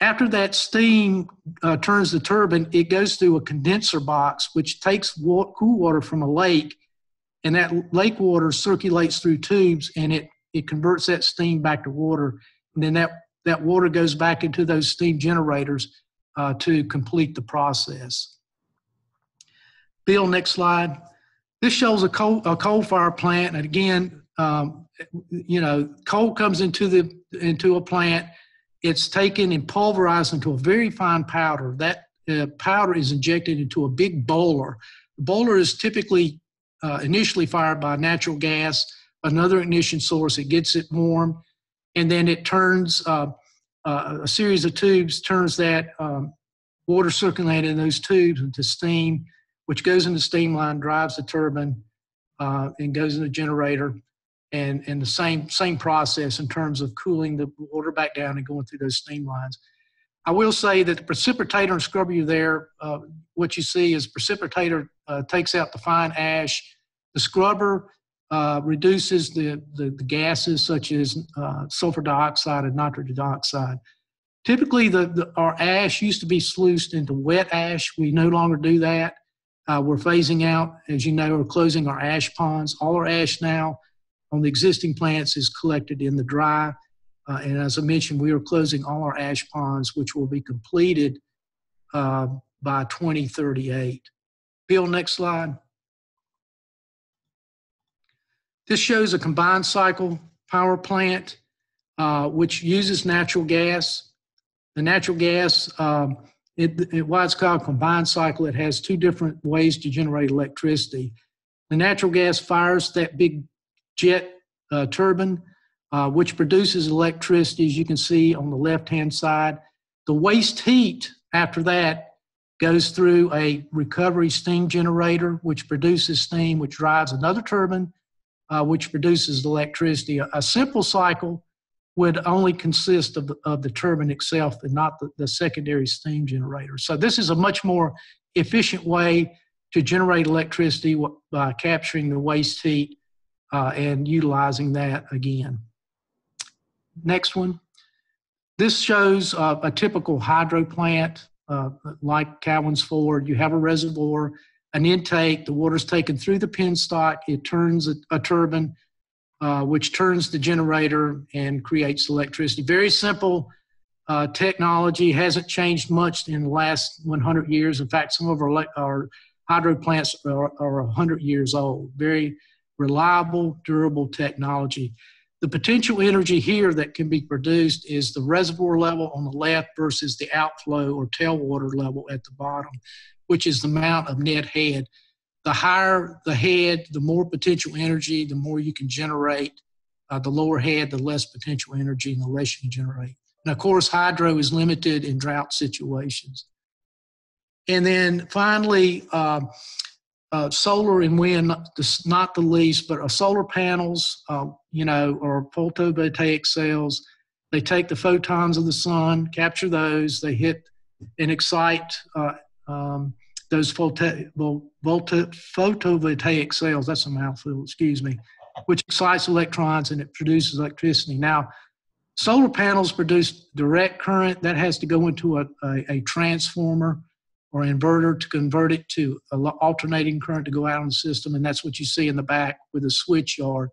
[SPEAKER 5] After that steam uh, turns the turbine, it goes through a condenser box, which takes wa- cool water from a lake, and that lake water circulates through tubes, and it it converts that steam back to water, and then that that water goes back into those steam generators uh, to complete the process. Bill, next slide. This shows a coal a coal fire plant, and again, um, you know, coal comes into the into a plant it's taken and pulverized into a very fine powder. That uh, powder is injected into a big boiler. The boiler is typically uh, initially fired by natural gas, another ignition source. It gets it warm, and then it turns uh, uh a series of tubes turns that um, water circulating in those tubes into steam, which goes in the steam line, drives the turbine, uh, and goes in the generator and and the same same process in terms of cooling the water back down and going through those steam lines. I will say that the precipitator and scrubber you there, uh, what you see is precipitator uh, takes out the fine ash. The scrubber uh, reduces the, the, the, gases such as uh, sulfur dioxide and nitrogen dioxide. Typically, the, the, our ash used to be sluiced into wet ash. We no longer do that. Uh, we're phasing out, as you know, we're closing our ash ponds. All our ash now on the existing plants is collected in the dry. Uh, and as I mentioned, we are closing all our ash ponds, which will be completed uh, by 2038. Bill, next slide. This shows a combined cycle power plant uh, which uses natural gas. The natural gas, um, it, it, why it's called combined cycle, it has two different ways to generate electricity. The natural gas fires that big jet uh, turbine, uh, which produces electricity, as you can see on the left-hand side. The waste heat after that goes through a recovery steam generator, which produces steam, which drives another turbine, uh, which produces electricity. A, a, simple cycle would only consist of the, of the turbine itself and not the, the secondary steam generator. So this is a much more efficient way to generate electricity by capturing the waste heat uh, and utilizing that again. Next one. This shows uh, a typical hydro plant uh, like Cowan's Ford. You have a reservoir, an intake, the water's taken through the penstock, it turns a, a turbine, uh, which turns the generator and creates electricity. Very simple uh, technology, hasn't changed much in the last 100 years. In fact, some of our, our hydro plants are, are 100 years old. Very reliable, durable technology. The potential energy here that can be produced is the reservoir level on the left versus the outflow or tailwater level at the bottom, which is the amount of net head. The higher the head, the more potential energy, the more you can generate. Uh, the lower head, the less potential energy, and the less you can generate. And of course, hydro is limited in drought situations. And then finally, uh, uh, solar and wind, not the, not the least, but uh, solar panels, uh, you know, or photovoltaic cells. They take the photons of the sun, capture those, they hit and excite uh, um, those photo, photovoltaic cells. That's a mouthful, excuse me, which excites electrons and it produces electricity. Now, solar panels produce direct current that has to go into a, a, a transformer or inverter to convert it to alternating current to go out on the system. And that's what you see in the back with a switch yard.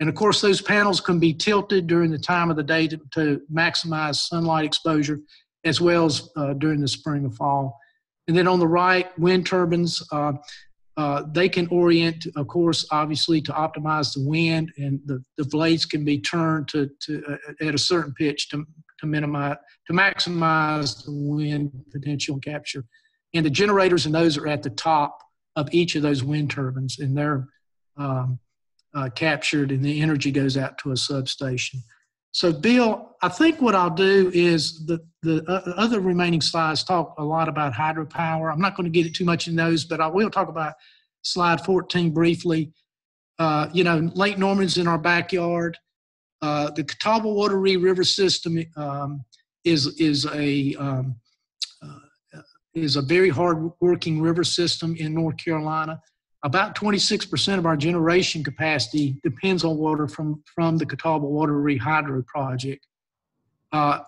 [SPEAKER 5] And of course, those panels can be tilted during the time of the day to, to maximize sunlight exposure, as well as uh, during the spring and fall. And then on the right, wind turbines, uh, uh, they can orient, of course, obviously to optimize the wind, and the, the blades can be turned to, to uh, at a certain pitch to, to minimize, to maximize the wind potential capture and the generators and those are at the top of each of those wind turbines, and they're um, uh, captured, and the energy goes out to a substation. So, Bill, I think what I'll do is the, the other remaining slides talk a lot about hydropower. I'm not going to get too much in those, but I will talk about slide 14 briefly. Uh, you know, Lake Norman's in our backyard. Uh, the Catawba Wateree River System um, is is a um, uh, is a very hard working river system in North Carolina. About 26% of our generation capacity depends on water from, from the Catawba Wateree Hydro Project. Uh,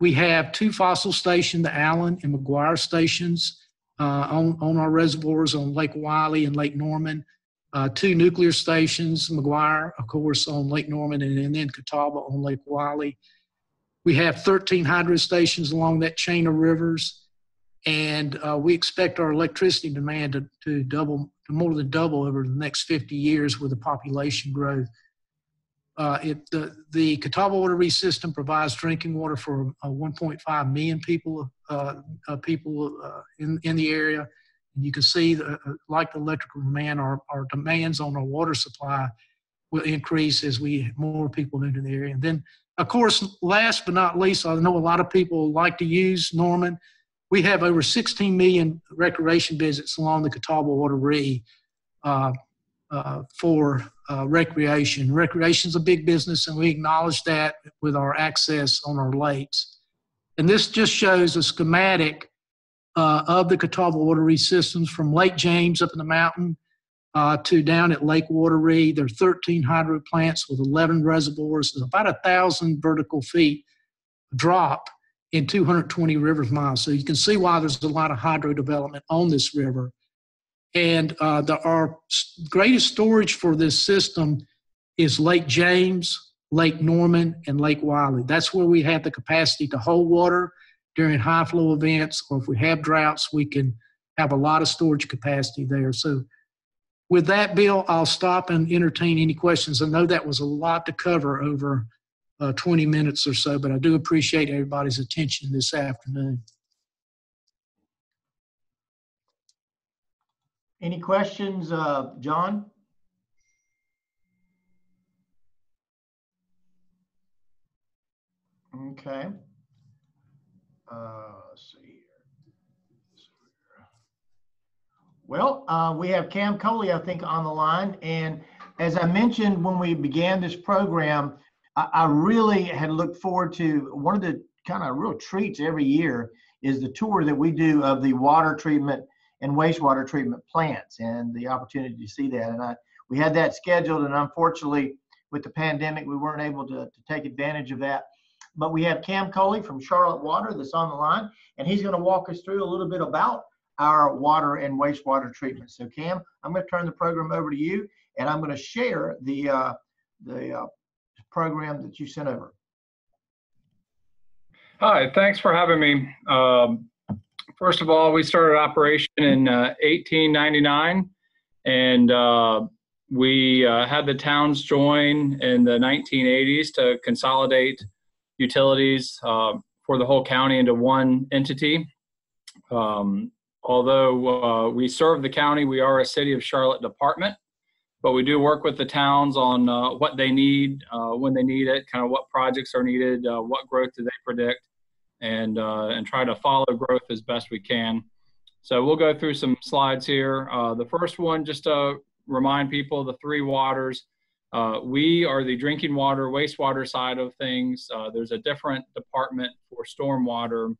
[SPEAKER 5] we have two fossil stations, the Allen and McGuire stations, uh, on, on our reservoirs on Lake Wylie and Lake Norman. Uh, two nuclear stations, McGuire, of course, on Lake Norman, and, and then Catawba on Lake Wylie. We have 13 hydro stations along that chain of rivers and uh, we expect our electricity demand to, to double more than double over the next 50 years with the population growth. Uh, it, the, the Catawba Wateree system provides drinking water for uh, 1.5 million people uh, uh, people uh, in, in the area. And you can see, the, like the electrical demand, our, our demands on our water supply will increase as we more people move to the area. And then, of course, last but not least, I know a lot of people like to use Norman we have over 16 million recreation visits along the Catawba Wateree uh, uh, for uh, recreation. Recreation is a big business, and we acknowledge that with our access on our lakes. And this just shows a schematic uh, of the Catawba Wateree systems from Lake James up in the mountain uh, to down at Lake Wateree. There are 13 hydro plants with 11 reservoirs. About a thousand vertical feet drop in 220 rivers miles. So you can see why there's a lot of hydro development on this river. And uh, the, our greatest storage for this system is Lake James, Lake Norman, and Lake Wylie. That's where we have the capacity to hold water during high flow events, or if we have droughts, we can have a lot of storage capacity there. So, with that, Bill, I'll stop and entertain any questions. I know that was a lot to cover over uh, 20 minutes or so, but I do appreciate everybody's attention this afternoon.
[SPEAKER 1] Any questions, uh, John? Okay. Uh, let's see here. Well, uh, we have Cam Coley, I think, on the line. And as I mentioned when we began this program, I, I really had looked forward to one of the kind of real treats every year is the tour that we do of the water treatment and wastewater treatment plants and the opportunity to see that. And I, we had that scheduled, and unfortunately, with the pandemic, we weren't able to, to take advantage of that. But we have Cam Coley from Charlotte Water that's on the line, and he's going to walk us through a little bit about our water and wastewater treatment. So, Cam, I'm going to turn the program over to you, and I'm going to share the uh, the uh, program that you sent over.
[SPEAKER 6] Hi, thanks for having me. Um, first of all, we started operation in uh, 1899, and uh, we uh, had the towns join in the 1980s to consolidate utilities uh, for the whole county into one entity. Um, although uh, we serve the county, we are a City of Charlotte department but we do work with the towns on uh, what they need uh, when they need it, kind of what projects are needed, uh, what growth do they predict, and uh, and try to follow growth as best we can. So we'll go through some slides here. Uh, the first one, just to remind people, the three waters. Uh, we are the drinking water, wastewater side of things. there's a different department for stormwater,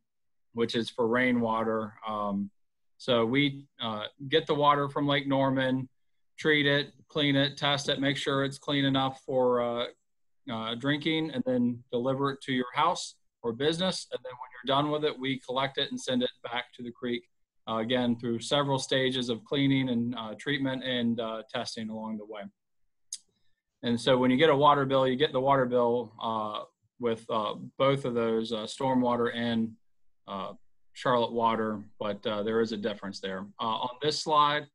[SPEAKER 6] which is for rainwater. Um, so we get the water from Lake Norman treat it, clean it, test it, make sure it's clean enough for uh, uh, drinking, and then deliver it to your house or business. And then when you're done with it, we collect it and send it back to the creek. Uh, again, through several stages of cleaning and uh, treatment and uh, testing along the way. And so when you get a water bill, you get the water bill uh, with both of those stormwater and Charlotte water, but there is a difference there. on this slide,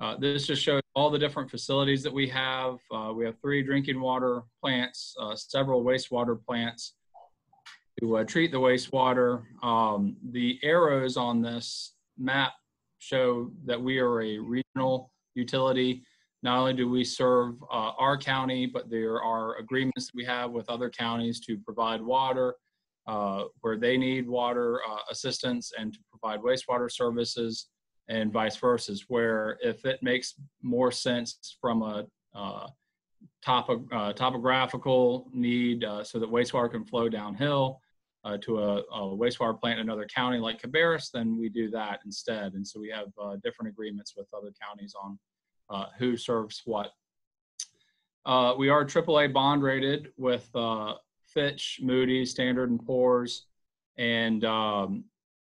[SPEAKER 6] uh, this just shows all the different facilities that we have. Uh, we have three drinking water plants, uh, several wastewater plants to uh, treat the wastewater. Um, the arrows on this map show that we are a regional utility. not only do we serve uh, our county, but there are agreements that we have with other counties to provide water uh, where they need water assistance and to provide wastewater services and vice versa, where if it makes more sense from a uh, uh, topographical need uh, so that wastewater can flow downhill uh, to a, a wastewater plant in another county like Cabarrus, then we do that instead. And so we have uh, different agreements with other counties on uh, who serves what. We are AAA bond rated with Fitch, Moody, Standard and Poor's, and um,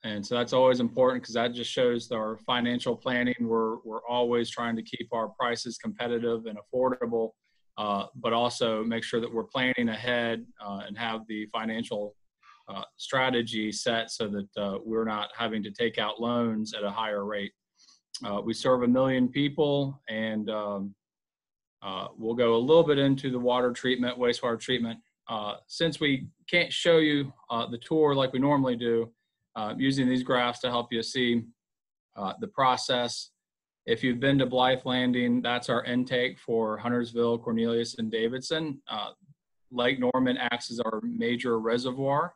[SPEAKER 6] and so that's always important because that just shows our financial planning. We're we're always trying to keep our prices competitive and affordable, uh, but also make sure that we're planning ahead uh, and have the financial uh, strategy set so that uh, we're not having to take out loans at a higher rate. Uh, we serve a million people, and um, uh, we'll go a little bit into the water treatment, wastewater treatment. Since we can't show you the tour like we normally do, uh, using these graphs to help you see uh, the process. If you've been to Blythe Landing, that's our intake for Huntersville, Cornelius, and Davidson. Uh, Lake Norman acts as our major reservoir.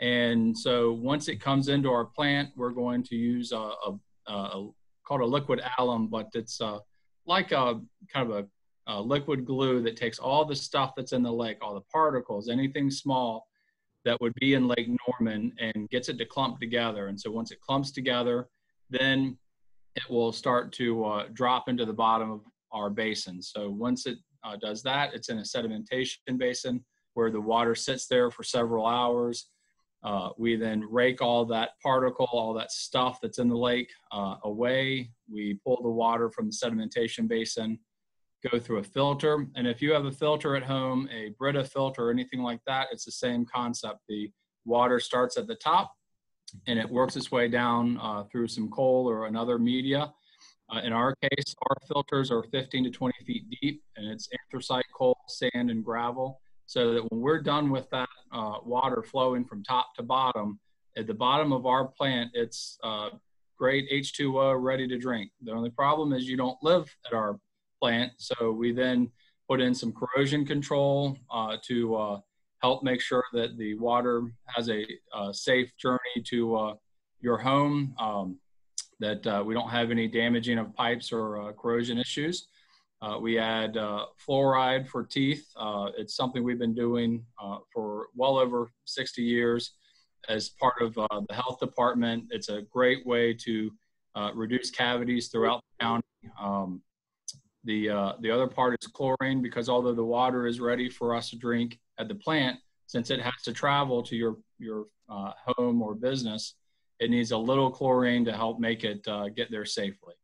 [SPEAKER 6] And so once it comes into our plant, we're going to use a, a, a called a liquid alum, but it's uh, like a kind of a, a liquid glue that takes all the stuff that's in the lake, all the particles, anything small that would be in Lake Norman and gets it to clump together. And so once it clumps together, then it will start to uh, drop into the bottom of our basin. So once it uh, does that, it's in a sedimentation basin where the water sits there for several hours. Uh, we then rake all that particle, all that stuff that's in the lake uh, away. We pull the water from the sedimentation basin, go through a filter. And if you have a filter at home, a Brita filter or anything like that, it's the same concept. The water starts at the top and it works its way down uh, through some coal or another media. Uh, in our case, our filters are 15 to 20 feet deep and it's anthracite, coal, sand, and gravel so that when we're done with that uh, water flowing from top to bottom, at the bottom of our plant, it's uh, great H2O ready to drink. The only problem is you don't live at our plant, so we then put in some corrosion control uh, to uh, help make sure that the water has a, a safe journey to uh, your home, um, that uh, we don't have any damaging of pipes or corrosion issues. Uh, we add uh, fluoride for teeth. Uh, it's something we've been doing uh, for well over 60 years as part of uh, the health department. It's a great way to uh, reduce cavities throughout the county. Um, the, the other part is chlorine because although the water is ready for us to drink at the plant, since it has to travel to your, your home or business, it needs a little chlorine to help make it get there safely.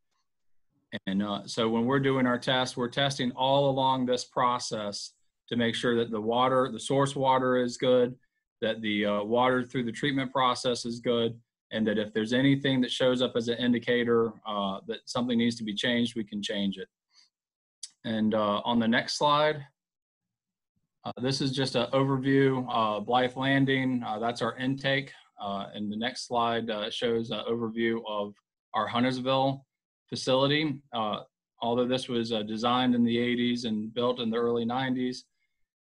[SPEAKER 6] And uh, so when we're doing our tests, we're testing all along this process to make sure that the water, the source water is good, that the uh, water through the treatment process is good, and that if there's anything that shows up as an indicator uh, that something needs to be changed, we can change it. And uh, on the next slide, uh, this is just an overview, uh, Blythe Landing, that's our intake. and the next slide shows an overview of our Huntersville facility. Uh, although this was uh, designed in the 80s and built in the early 90s,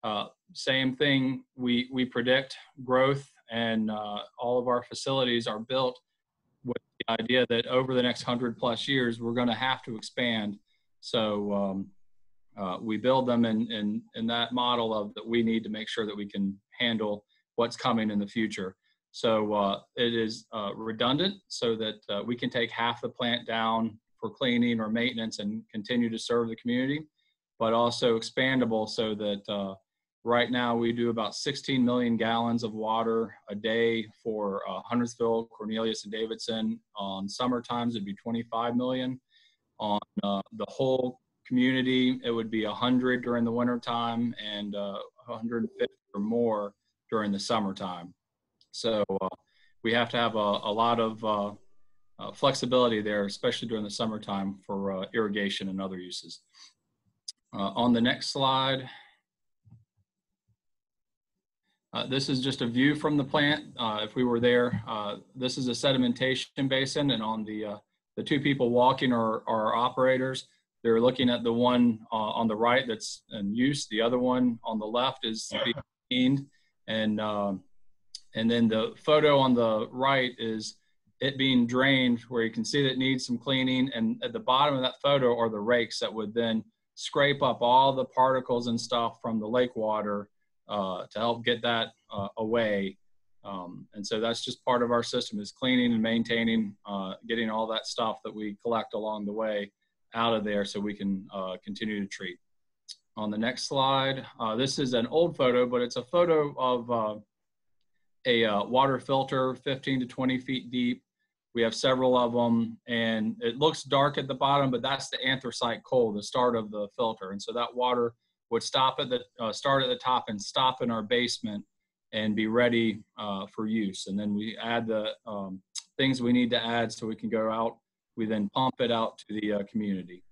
[SPEAKER 6] uh, same thing. We we predict growth, and uh, all of our facilities are built with the idea that over the next hundred plus years, we're going to have to expand. So um, uh, we build them in, in in that model of that we need to make sure that we can handle what's coming in the future. So uh, it is uh, redundant so that uh, we can take half the plant down for cleaning or maintenance and continue to serve the community, but also expandable so that uh, right now we do about 16 million gallons of water a day for uh, Huntersville, Cornelius, and Davidson. On summer times, it'd be 25 million. On the whole community, it would be 100 during the winter time and uh, 150 or more during the summertime. So uh, we have to have a, a lot of uh, uh, flexibility there, especially during the summertime for uh, irrigation and other uses. Uh, on the next slide, uh, this is just a view from the plant. If we were there, this is a sedimentation basin, and on the the two people walking are, are operators. They're looking at the one uh, on the right that's in use. The other one on the left is being cleaned, and um, and then the photo on the right is it being drained, where you can see that it needs some cleaning. And at the bottom of that photo are the rakes that would then scrape up all the particles and stuff from the lake water uh, to help get that uh, away. Um, and so that's just part of our system is cleaning and maintaining, uh, getting all that stuff that we collect along the way out of there so we can uh, continue to treat. On the next slide, uh, this is an old photo, but it's a photo of uh, a uh, water filter 15 to 20 feet deep. We have several of them and it looks dark at the bottom, but that's the anthracite coal, the start of the filter. And so that water would stop at the, uh, start at the top and stop in our basement and be ready uh, for use. And then we add the um, things we need to add so we can go out. We then pump it out to the uh, community.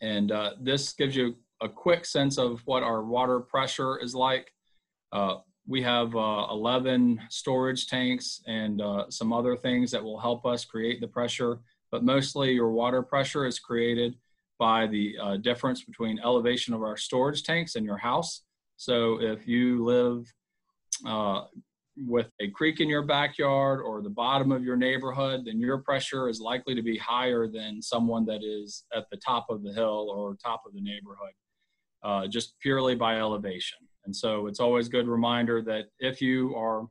[SPEAKER 6] And uh, this gives you a quick sense of what our water pressure is like. Uh, we have uh, 11 storage tanks and uh, some other things that will help us create the pressure, but mostly your water pressure is created by the uh, difference between elevation of our storage tanks and your house. So if you live with a creek in your backyard or the bottom of your neighborhood, then your pressure is likely to be higher than someone that is at the top of the hill or top of the neighborhood, uh, just purely by elevation. And so it's always a good reminder that if you are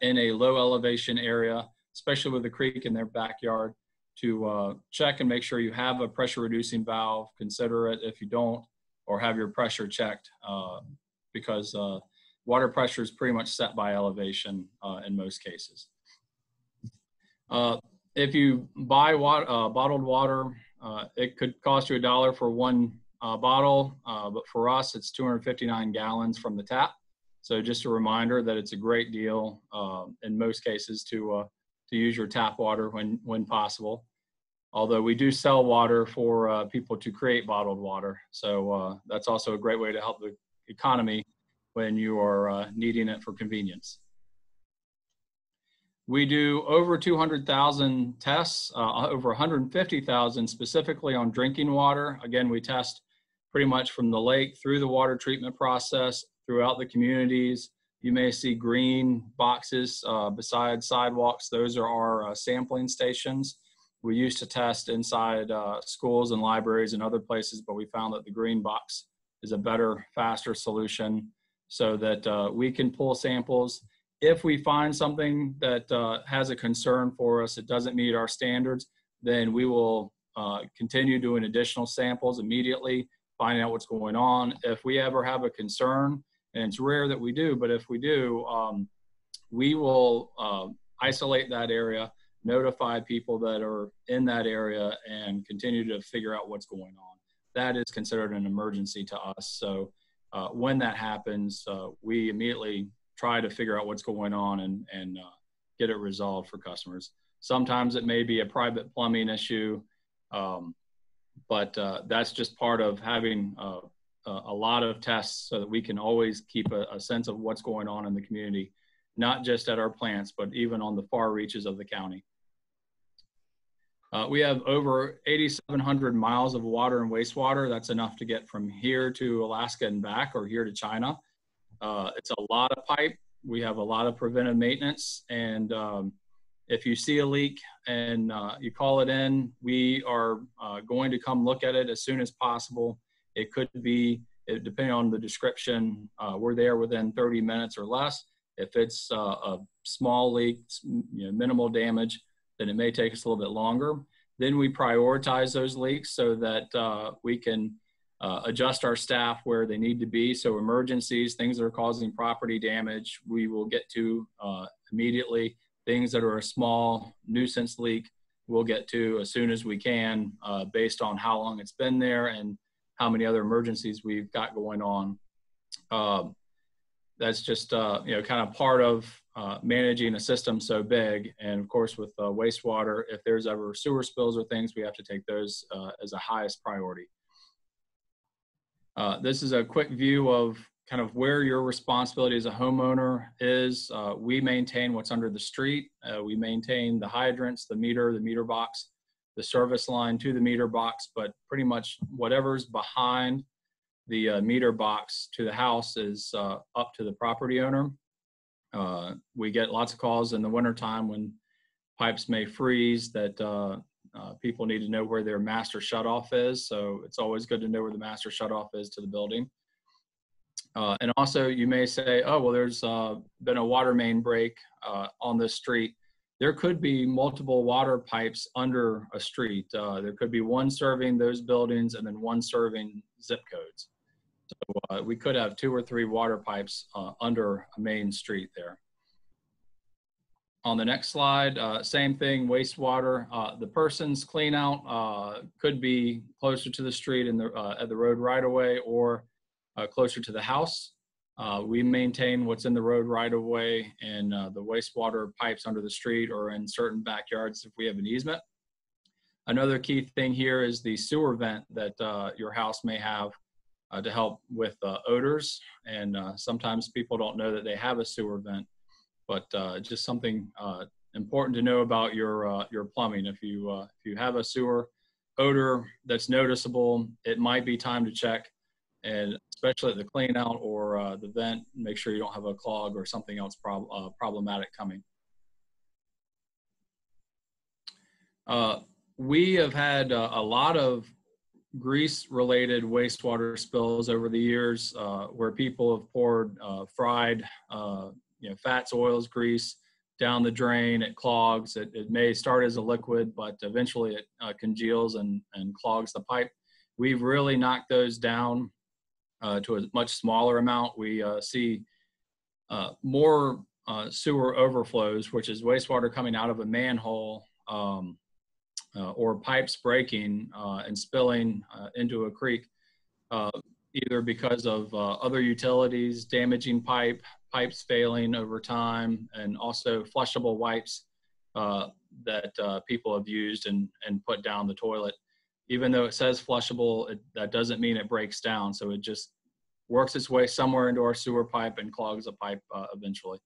[SPEAKER 6] in a low elevation area, especially with a creek in their backyard, to uh, check and make sure you have a pressure reducing valve. Consider it if you don't, or have your pressure checked uh, because uh, water pressure is pretty much set by elevation uh, in most cases. Uh, if you buy water, uh, bottled water, it could cost you a dollar for one uh, bottle, uh, but for us, it's 259 gallons from the tap. So just a reminder that it's a great deal uh, in most cases to uh, to use your tap water when when possible. Although we do sell water for uh, people to create bottled water, so uh, that's also a great way to help the economy when you are needing it for convenience. We do over 200,000 tests, over 150,000 specifically on drinking water. Again, we test pretty much from the lake through the water treatment process throughout the communities. You may see green boxes uh, beside sidewalks. Those are our uh, sampling stations. We used to test inside uh, schools and libraries and other places, but we found that the green box is a better, faster solution so that uh, we can pull samples. If we find something that uh, has a concern for us, it doesn't meet our standards, then we will uh, continue doing additional samples immediately finding out what's going on. If we ever have a concern, and it's rare that we do, but if we do, um, we will uh, isolate that area, notify people that are in that area, and continue to figure out what's going on. That is considered an emergency to us. So uh, when that happens, uh, we immediately try to figure out what's going on and, and uh, get it resolved for customers. Sometimes it may be a private plumbing issue. Um, but uh, that's just part of having uh, a lot of tests so that we can always keep a, a, sense of what's going on in the community, not just at our plants, but even on the far reaches of the county. Uh, we have over 8,700 miles of water and wastewater. That's enough to get from here to Alaska and back or here to China. Uh, it's a lot of pipe. We have a lot of preventive maintenance and um, if you see a leak and uh, you call it in, we are uh, going to come look at it as soon as possible. It could be, depending on the description, uh, we're there within 30 minutes or less. If it's uh, a small leak, you know, minimal damage, then it may take us a little bit longer. Then we prioritize those leaks so that uh, we can uh, adjust our staff where they need to be. So emergencies, things that are causing property damage, we will get to immediately things that are a small nuisance leak we'll get to as soon as we can uh, based on how long it's been there and how many other emergencies we've got going on. That's just uh, you know kind of part of uh, managing a system so big. And of course, with uh, wastewater, if there's ever sewer spills or things, we have to take those uh, as a highest priority. Uh, this is a quick view of kind of where your responsibility as a homeowner is. Uh, we maintain what's under the street. We maintain the hydrants, the meter, the meter box. the service line to the meter box, but pretty much whatever's behind the uh, meter box to the house is uh, up to the property owner. Uh, we get lots of calls in the wintertime when pipes may freeze that uh, uh, people need to know where their master shutoff is. So it's always good to know where the master shutoff is to the building. Uh, and also, you may say, oh, well, there's been a water main break on this street. There could be multiple water pipes under a street. There could be one serving those buildings and then one serving zip codes. So uh, we could have two or three water pipes uh, under a main street there. On the next slide, uh, same thing, wastewater. Uh, the person's clean out uh, could be closer to the street in the, uh, at the road right away or closer to the house. We maintain what's in the road right of way and the wastewater pipes under the street or in certain backyards if we have an easement. Another key thing here is the sewer vent that your house may have uh, to help with uh, odors. And uh, sometimes people don't know that they have a sewer vent, but uh, just something uh, important to know about your uh, your plumbing. If you if you have a sewer odor that's noticeable, it might be time to check and especially at the clean out or the vent, make sure you don't have a clog or something else prob- problematic coming. We have had a lot of grease related wastewater spills over the years uh, where people have poured uh, fried you know, fats, oils, grease down the drain. It clogs. It, it may start as a liquid, but eventually it congeals and, and clogs the pipe. We've really knocked those down uh, to a much smaller amount. We uh, see uh, more uh, sewer overflows, which is wastewater coming out of a manhole um, uh, Uh, or pipes breaking uh, and spilling uh, into a creek, uh, either because of other utilities damaging pipe, pipes failing over time, and also flushable wipes that people have used and, and put down the toilet even though it says flushable, it, that doesn't mean it breaks down. So it just works its way somewhere into our sewer pipe and clogs a pipe uh, eventually.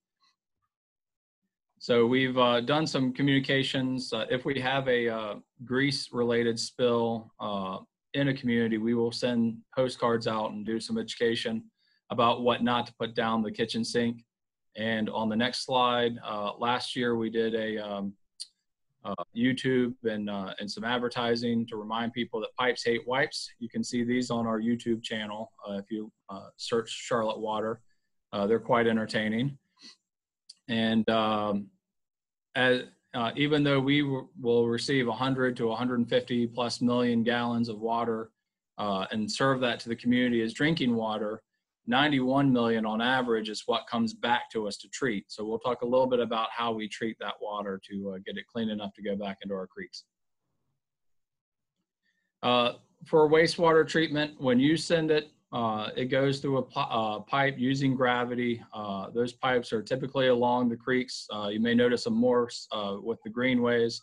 [SPEAKER 6] So we've uh, done some communications. Uh, if we have a uh, grease-related spill uh, in a community, we will send postcards out and do some education about what not to put down the kitchen sink. And on the next slide, uh, last year we did a um, uh, YouTube and, and some advertising to remind people that pipes hate wipes. You can see these on our YouTube channel if you search Charlotte Water. They're quite entertaining. And um, as, uh, even though we will receive 100 to 150 plus million gallons of water and serve that to the community as drinking water, 91 million on average is what comes back to us to treat. So we'll talk a little bit about how we treat that water to uh, get it clean enough to go back into our creeks. Uh, for wastewater treatment, when you send it, uh, it goes through a uh, pipe using gravity. Uh, those pipes are typically along the creeks. Uh, you may notice a morse with the greenways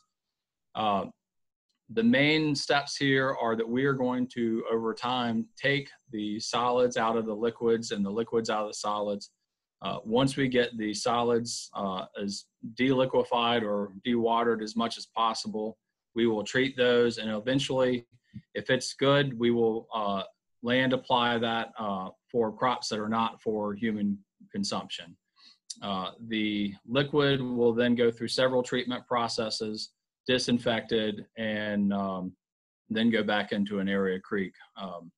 [SPEAKER 6] the main steps here are that we are going to, over time, take the solids out of the liquids and the liquids out of the solids. Uh, once we get the solids uh, as deliquified or dewatered as much as possible, we will treat those and eventually, if it's good, we will uh, land apply that uh, for crops that are not for human consumption. Uh, the liquid will then go through several treatment processes disinfected, and um, then go back into an area creek. Um,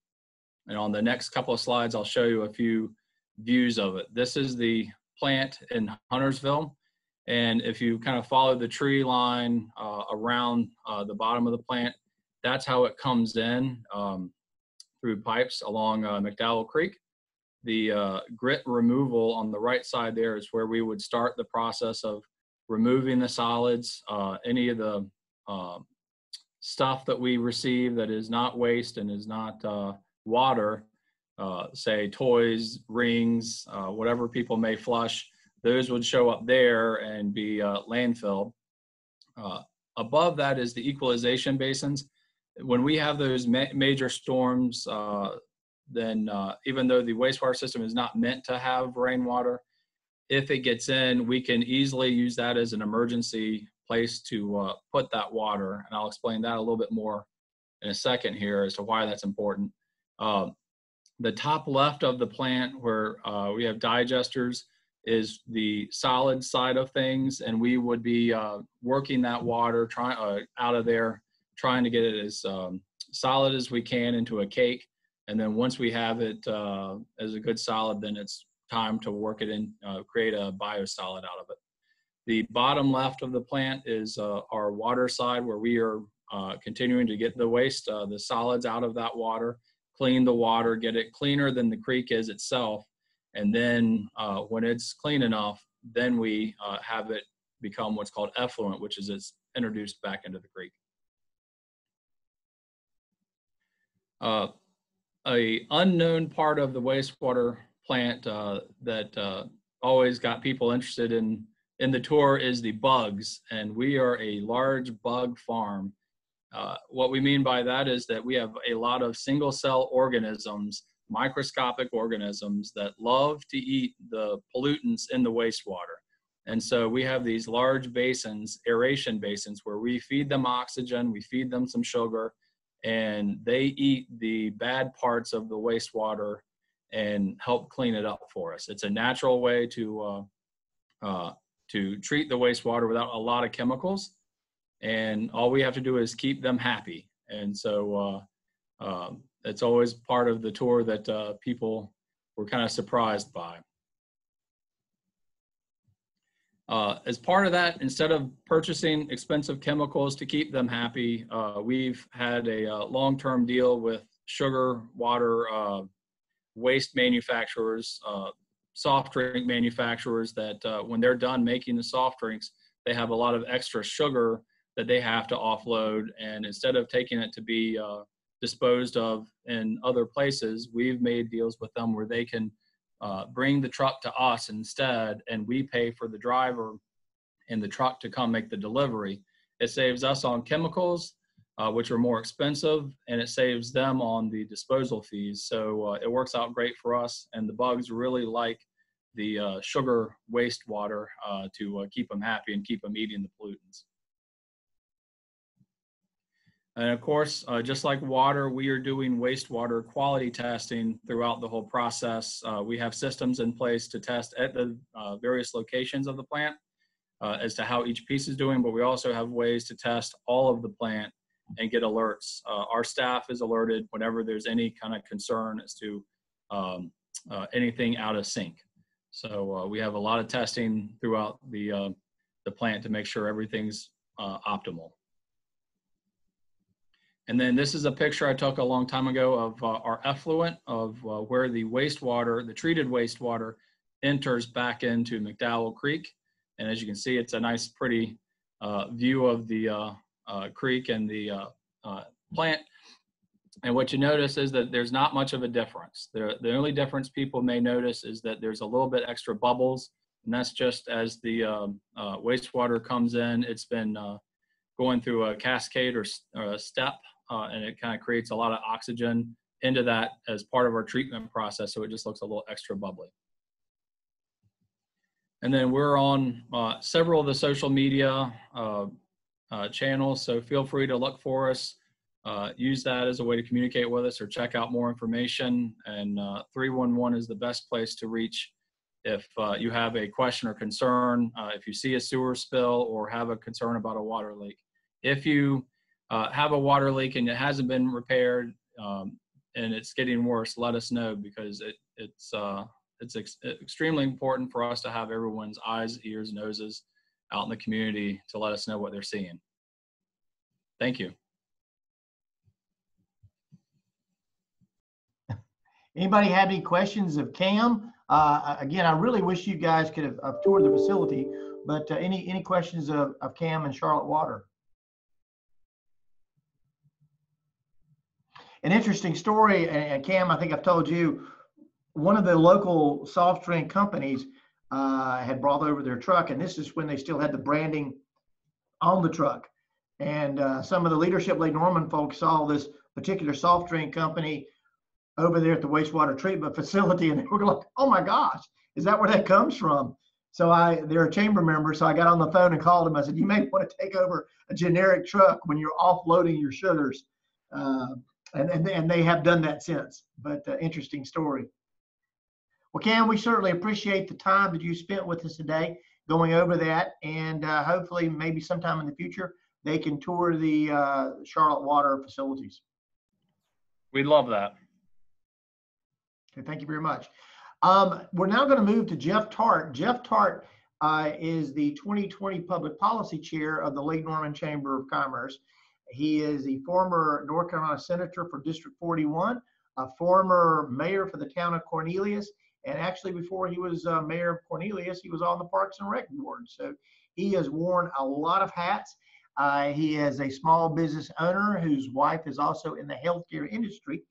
[SPEAKER 6] and on the next couple of slides, I'll show you a few views of it. This is the plant in Huntersville. And if you kind of follow the tree line uh, around uh, the bottom of the plant, that's how it comes in um, through pipes along uh, McDowell Creek. The uh, grit removal on the right side there is where we would start the process of removing the solids, uh, any of the uh, stuff that we receive that is not waste and is not uh, water, uh, say toys, rings, uh, whatever people may flush, those would show up there and be landfilled. above that is the equalization basins. When we have those ma major storms, then even though the wastewater system is not meant to have rainwater, if it gets in, we can easily use that as an emergency place to uh, put that water, and I'll explain that a little bit more in a second here as to why that's important. Uh, the top left of the plant where uh, we have digesters is the solid side of things, and we would be uh, working that water trying uh, out of there, trying to get it as um, solid as we can into a cake. And then once we have it uh, as a good solid, then it's time to work it in, uh, create a biosolid out of it. The bottom left of the plant is uh, our water side where we are uh, continuing to get the waste, uh, the solids out of that water, clean the water, get it cleaner than the creek is itself. And then uh, when it's clean enough, then we have it become what's called effluent, which is it's introduced back into the creek. Uh, a unknown part of the wastewater plant uh, that uh, always got people interested in in the tour is the bugs, and we are a large bug farm. Uh, what we mean by that is that we have a lot of single cell organisms, microscopic organisms that love to eat the pollutants in the wastewater. And so we have these large basins, aeration basins, where we feed them oxygen, we feed them some sugar, and they eat the bad parts of the wastewater and help clean it up for us. It's a natural way to uh, uh, to treat the wastewater without a lot of chemicals, and all we have to do is keep them happy. And so uh, um, it's always part of the tour that uh, people were kind of surprised by. Uh, as part of that, instead of purchasing expensive chemicals to keep them happy, uh, we've had a uh, long-term deal with sugar, water, uh, waste manufacturers, uh, soft drink manufacturers that when they're done making the soft drinks, they have a lot of extra sugar that they have to offload. And instead of taking it to be disposed of in other places, we've made deals with them where they can uh, bring the truck to us instead, and we pay for the driver and the truck to come make the delivery. It saves us on chemicals, uh, which are more expensive, and it saves them on the disposal fees. So uh, it works out great for us, and the bugs really like the uh, sugar wastewater uh, to uh, keep them happy and keep them eating the pollutants. And of course, uh, just like water, we are doing wastewater quality testing throughout the whole process. Uh, we have systems in place to test at the uh, various locations of the plant uh, as to how each piece is doing, but we also have ways to test all of the plant and get alerts. Uh, our staff is alerted whenever there's any kind of concern as to um, uh, anything out of sync. So we have a lot of testing throughout the, the plant to make sure everything's optimal. And then this is a picture I took a long time ago of uh, our effluent, of uh, where the wastewater, the treated wastewater, enters back into McDowell Creek. And as you can see, it's a nice, pretty uh, view of the uh, uh, creek and the uh, plant. And what you notice is that there's not much of a difference. The, the only difference people may notice is that there's a little bit extra bubbles. And that's just as the um, wastewater comes in, it's been going through a cascade or, or a step uh, and it kind of creates a lot of oxygen into that as part of our treatment process. So it just looks a little extra bubbly. And then we're on uh, several of the social media uh, uh channels. So feel free to look for us, uh, use that as a way to communicate with us or check out more information. And uh, 311 is the best place to reach if you have a question or concern, if you see a sewer spill or have a concern about a water leak. If you uh, have a water leak and it hasn't been repaired um, and it's getting worse, let us know because it, it's uh, it's ex- extremely important for us to have everyone's eyes, ears, noses out in the community to let us know what they're seeing. Thank you. *laughs*
[SPEAKER 1] Anybody have any questions of Cam? Uh, again, I really wish you guys could have, have toured the facility, but uh, any any questions of, of Cam and Charlotte Water? An interesting story, and Cam, I think I've told you, one of the local soft drink companies uh, had brought over their truck, and this is when they still had the branding on the truck. And uh, some of the leadership Lake Norman folks saw this particular soft drink company over there at the wastewater treatment *laughs* facility, and they were like, "Oh my gosh, is that where that comes from?" So I, they're a chamber member, so I got on the phone and called them. I said, you may want to take over a generic truck when you're offloading your sugars. Uh, and, and, and they have done that since, but uh, interesting story. Well, Cam, we certainly appreciate the time that you spent with us today going over that. And uh, hopefully maybe sometime in the future, they can tour the uh, Charlotte Water facilities.
[SPEAKER 6] We love that.
[SPEAKER 1] Okay, thank you very much. Um, we're now going to move to Jeff Tarte. Jeff Tarte uh, is the 2020 Public Policy Chair of the Lake Norman Chamber of Commerce. He is a former North Carolina Senator for District 41, a former mayor for the town of Cornelius, and actually before he was uh, mayor of Cornelius, he was on the Parks and Rec Board. So he has worn a lot of hats. Uh, he is a small business owner whose wife is also in the healthcare industry.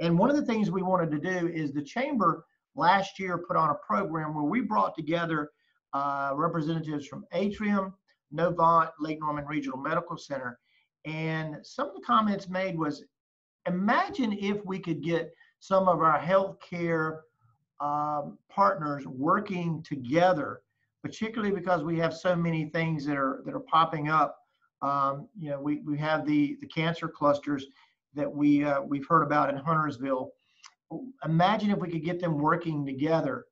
[SPEAKER 1] And one of the things we wanted to do is the chamber last year put on a program where we brought together uh, representatives from Atrium, Novant, Lake Norman Regional Medical Center. And some of the comments made was, imagine if we could get some of our healthcare um, partners working together, particularly because we have so many things that are that are popping up. Um, you know, we, we have the the cancer clusters that we uh, we've heard about in Huntersville. Imagine if we could get them working together.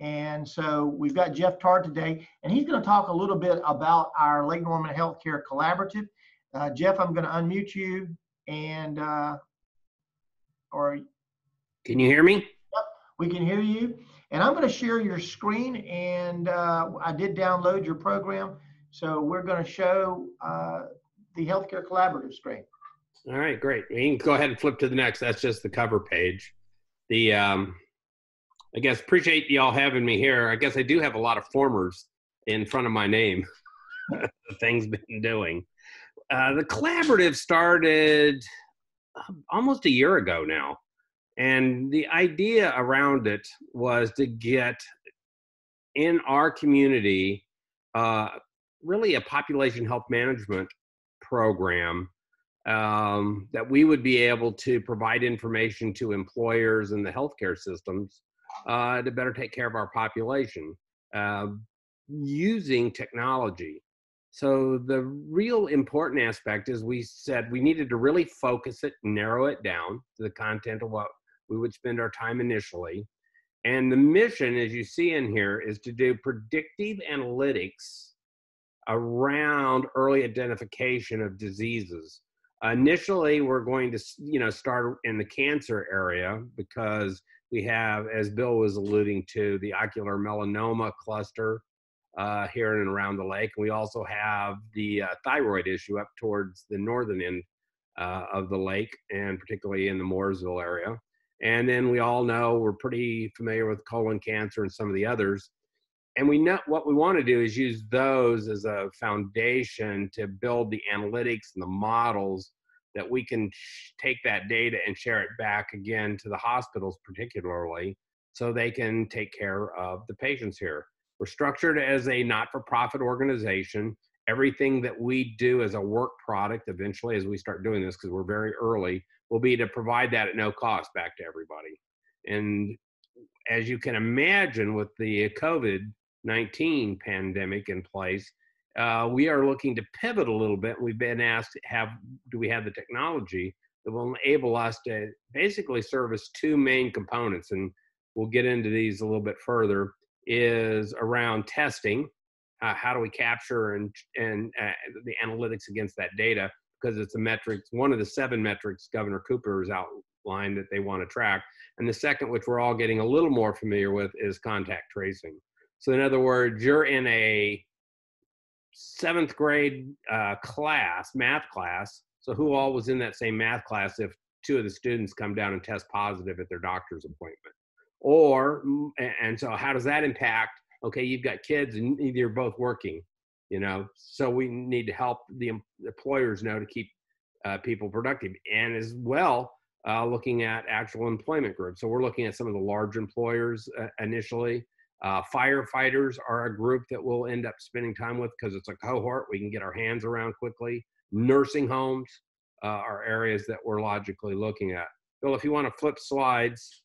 [SPEAKER 1] And so we've got Jeff Tarte today, and he's going to talk a little bit about our Lake Norman Healthcare Collaborative. Uh, Jeff, I'm going to unmute you, and uh, or
[SPEAKER 7] Can you hear me?
[SPEAKER 1] Yep, we can hear you. And I'm going to share your screen, and uh, I did download your program, so we're going to show uh, the Healthcare Collaborative screen.
[SPEAKER 7] All right, great. You can go ahead and flip to the next. That's just the cover page. The um, I guess appreciate y'all having me here. I guess I do have a lot of formers in front of my name. the *laughs* things been doing. Uh, the collaborative started um, almost a year ago now, and the idea around it was to get in our community uh, really a population health management program um, that we would be able to provide information to employers and the healthcare systems uh, to better take care of our population uh, using technology. So the real important aspect is we said we needed to really focus it, narrow it down to the content of what we would spend our time initially. And the mission, as you see in here, is to do predictive analytics around early identification of diseases. Initially, we're going to, you know, start in the cancer area because we have, as Bill was alluding to, the ocular melanoma cluster uh, here and around the lake. We also have the uh, thyroid issue up towards the northern end uh, of the lake, and particularly in the Mooresville area. And then we all know we're pretty familiar with colon cancer and some of the others. And we know what we want to do is use those as a foundation to build the analytics and the models that we can take that data and share it back again to the hospitals, particularly, so they can take care of the patients here. We're structured as a not for profit organization. Everything that we do as a work product, eventually, as we start doing this, because we're very early, will be to provide that at no cost back to everybody. And as you can imagine, with the COVID 19 pandemic in place, uh, we are looking to pivot a little bit. We've been asked, have do we have the technology that will enable us to basically service two main components, and we'll get into these a little bit further. Is around testing. Uh, how do we capture and and uh, the analytics against that data? Because it's a metrics, one of the seven metrics Governor Cooper has outlined that they want to track. And the second, which we're all getting a little more familiar with, is contact tracing. So, in other words, you're in a seventh grade uh, class, math class. So, who all was in that same math class if two of the students come down and test positive at their doctor's appointment? Or, and so how does that impact? Okay, you've got kids and you're both working, you know, so we need to help the employers know to keep uh, people productive and as well uh, looking at actual employment groups. So, we're looking at some of the large employers uh, initially uh, firefighters are a group that we'll end up spending time with because it's a cohort we can get our hands around quickly. Nursing homes uh, are areas that we're logically looking at. Bill, if you want to flip slides,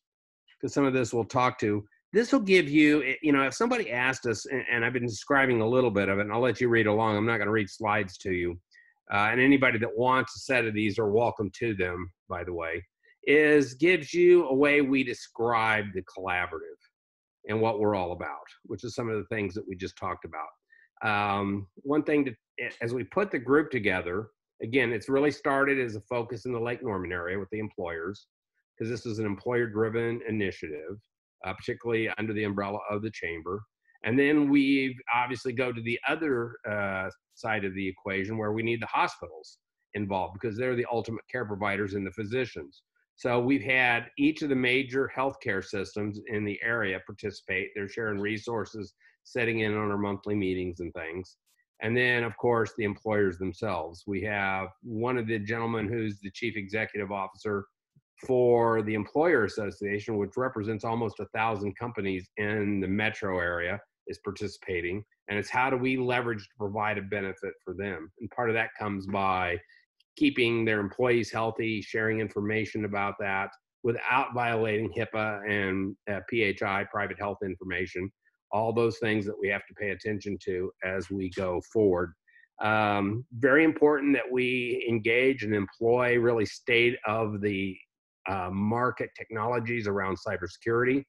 [SPEAKER 7] because some of this we'll talk to, this will give you, eh, you know, if somebody asked us, and, I've been describing a little bit of it, and I'll let you read along. I'm not going to read slides to you. Uh, and anybody that wants a set of these are welcome to them, by the way, is gives you a way we describe the collaborative and what we're all about, which is some of the things that we just talked about. Um, one thing to, eh, as we put the group together, again, it's really started as a focus in the Lake Norman area with the employers, because this is an employer driven initiative, uh, particularly under the umbrella of the chamber. And then we obviously go to the other uh, side of the equation where we need the hospitals involved because they're the ultimate care providers and the physicians. So we've had each of the major healthcare systems in the area participate. They're sharing resources, setting in on our monthly meetings and things. And then, of course, the employers themselves. We have one of the gentlemen who's the chief executive officer for the Employer Association, which represents almost a thousand companies in the metro area, is participating. And it's how do we leverage to provide a benefit for them? And part of that comes by keeping their employees healthy, sharing information about that without violating HIPAA and uh, PHI, private health information, all those things that we have to pay attention to as we go forward. Um, very important that we engage and employ really state of the uh, market technologies around cybersecurity.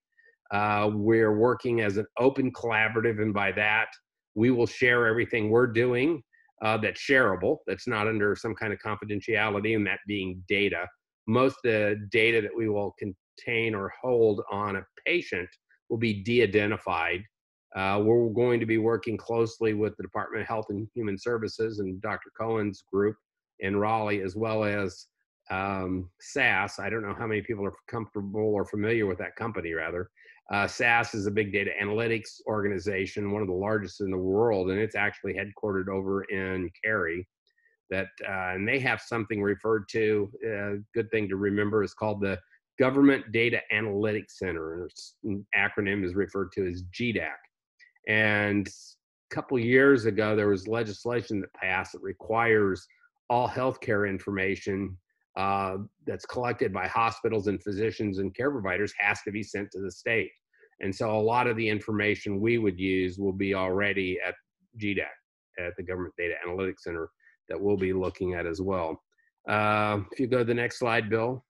[SPEAKER 7] Uh, we're working as an open collaborative, and by that, we will share everything we're doing uh, that's shareable, that's not under some kind of confidentiality, and that being data. Most of the data that we will contain or hold on a patient will be de identified. Uh, we're going to be working closely with the Department of Health and Human Services and Dr. Cohen's group in Raleigh, as well as um, SAS. I don't know how many people are comfortable or familiar with that company, rather. Uh, SAS is a big data analytics organization, one of the largest in the world, and it's actually headquartered over in Cary. That uh, and they have something referred to. A uh, good thing to remember is called the Government Data Analytics Center, and its acronym is referred to as GDAC. And a couple years ago, there was legislation that passed that requires all healthcare information uh, that's collected by hospitals and physicians and care providers has to be sent to the state. And so a lot of the information we would use will be already at GDAC, at the Government Data Analytics Center, that we'll be looking at as well. Uh, if you go to the next slide, Bill.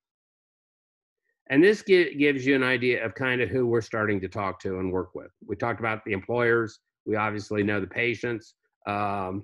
[SPEAKER 7] And this gives you an idea of kind of who we're starting to talk to and work with. We talked about the employers. We obviously know the patients um,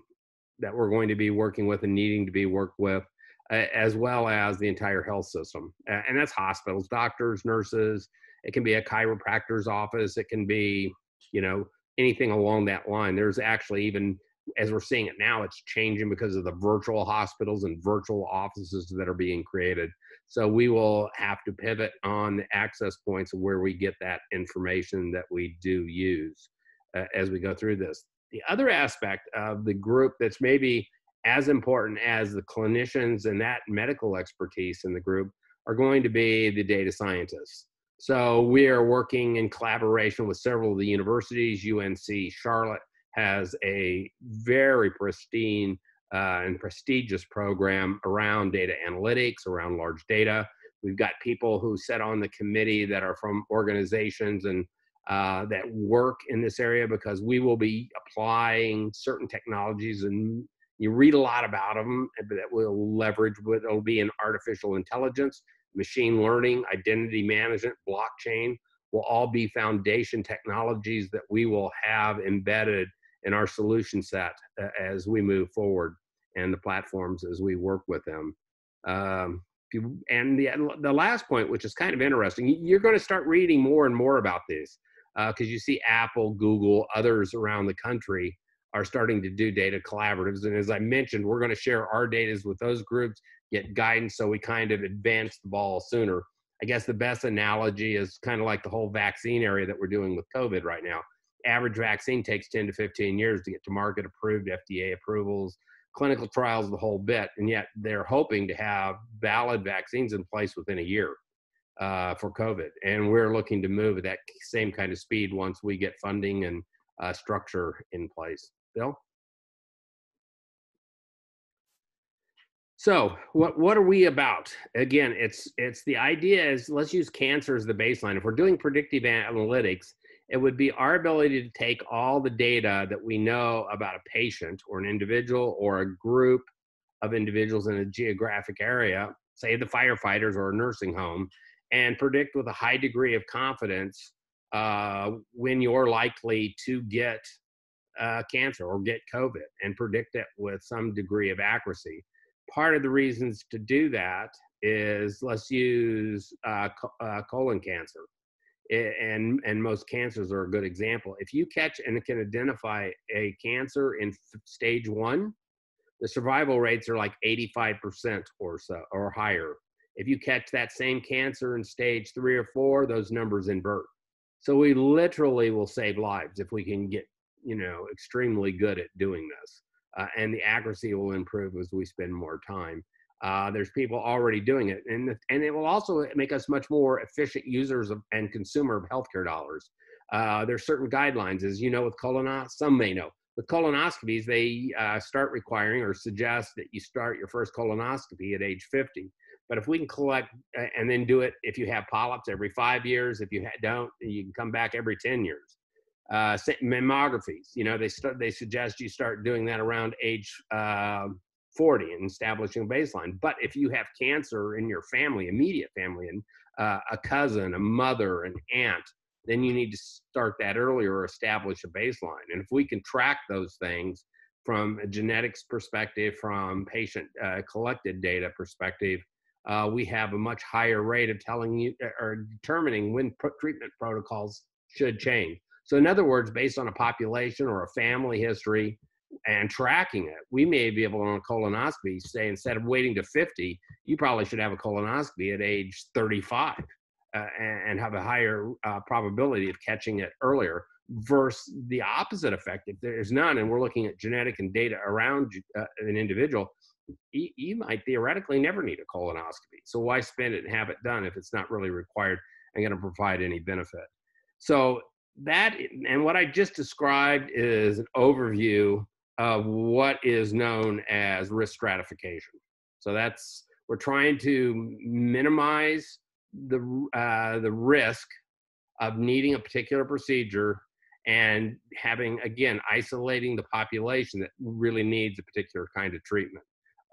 [SPEAKER 7] that we're going to be working with and needing to be worked with, as well as the entire health system. And that's hospitals, doctors, nurses, it can be a chiropractor's office. It can be, you know, anything along that line. There's actually even, as we're seeing it now, it's changing because of the virtual hospitals and virtual offices that are being created. So we will have to pivot on the access points where we get that information that we do use uh, as we go through this. The other aspect of the group that's maybe as important as the clinicians and that medical expertise in the group are going to be the data scientists. So we are working in collaboration with several of the universities. UNC Charlotte has a very pristine uh, and prestigious program around data analytics, around large data. We've got people who sit on the committee that are from organizations and uh, that work in this area because we will be applying certain technologies and you read a lot about them that will leverage what it'll be in artificial intelligence machine learning, identity management, blockchain will all be foundation technologies that we will have embedded in our solution set uh, as we move forward and the platforms as we work with them. Um, and the, the last point, which is kind of interesting, you're going to start reading more and more about this because uh, you see Apple, Google, others around the country are starting to do data collaboratives. And as I mentioned, we're going to share our data with those groups get guidance so we kind of advance the ball sooner. I guess the best analogy is kind of like the whole vaccine area that we're doing with COVID right now. Average vaccine takes 10 to 15 years to get to market approved, FDA approvals, clinical trials, the whole bit. And yet they're hoping to have valid vaccines in place within a year uh, for COVID. And we're looking to move at that same kind of speed once we get funding and uh, structure in place. Bill? So what what are we about? Again, it's it's the idea is let's use cancer as the baseline. If we're doing predictive analytics, It would be our ability to take all the data that we know about a patient or an individual or a group of individuals in a geographic area, say the firefighters or a nursing home, and predict with a high degree of confidence uh, when you're likely to get uh, cancer or get COVID and predict it with some degree of accuracy. Part of the reasons to do that is let's use uh, co- uh, colon cancer. I- and and most cancers are a good example. If you catch and can identify a cancer in f- stage one, the survival rates are like 85% or so or higher. If you catch that same cancer in stage three or four, those numbers invert. So we literally will save lives if we can get, you know, extremely good at doing this. Uh, and the accuracy will improve as we spend more time. Uh, there's people already doing it, and and it will also make us much more efficient users of, and consumer of healthcare dollars. Uh, there's certain guidelines, as you know, with colonoscopy. Some may know with colonoscopies, they uh, start requiring or suggest that you start your first colonoscopy at age 50. But if we can collect uh, and then do it, if you have polyps every five years, if you don't, you can come back every 10 years. Uh, mammographies, you know, they start, they suggest you start doing that around age uh, 40 and establishing a baseline. But if you have cancer in your family, immediate family, and uh, a cousin, a mother, an aunt, then you need to start that earlier or establish a baseline. And if we can track those things from a genetics perspective, from patient uh, collected data perspective, uh, we have a much higher rate of telling you or determining when pro- treatment protocols should change. So, in other words, based on a population or a family history and tracking it, we may be able on a colonoscopy say instead of waiting to 50, you probably should have a colonoscopy at age 35 uh, and, have a higher uh, probability of catching it earlier versus the opposite effect. If there's none and we're looking at genetic and data around uh, an individual you, you might theoretically never need a colonoscopy. So why spend it and have it done if it's not really required and going to provide any benefit? So that and what i just described is an overview of what is known as risk stratification so that's we're trying to minimize the uh, the risk of needing a particular procedure and having again isolating the population that really needs a particular kind of treatment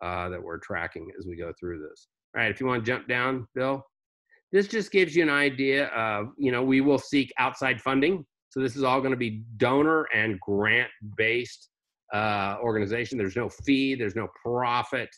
[SPEAKER 7] uh, that we're tracking as we go through this. All right, if you want to jump down, Bill, this just gives you an idea of you know we will seek outside funding. So this is all going to be donor and grant based uh, organization. There's no fee. There's no profit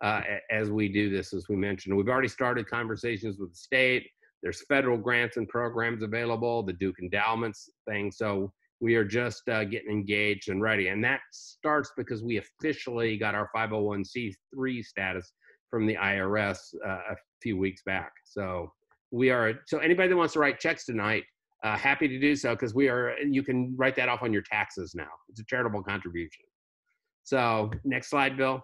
[SPEAKER 7] uh, as we do this, as we mentioned. We've already started conversations with the state. There's federal grants and programs available, the Duke endowments thing. So we are just uh, getting engaged and ready. And that starts because we officially got our 501c3 status from the IRS uh, a few weeks back. So we are, so anybody that wants to write checks tonight, uh, happy to do so because we are, you can write that off on your taxes now. It's a charitable contribution. So next slide, Bill.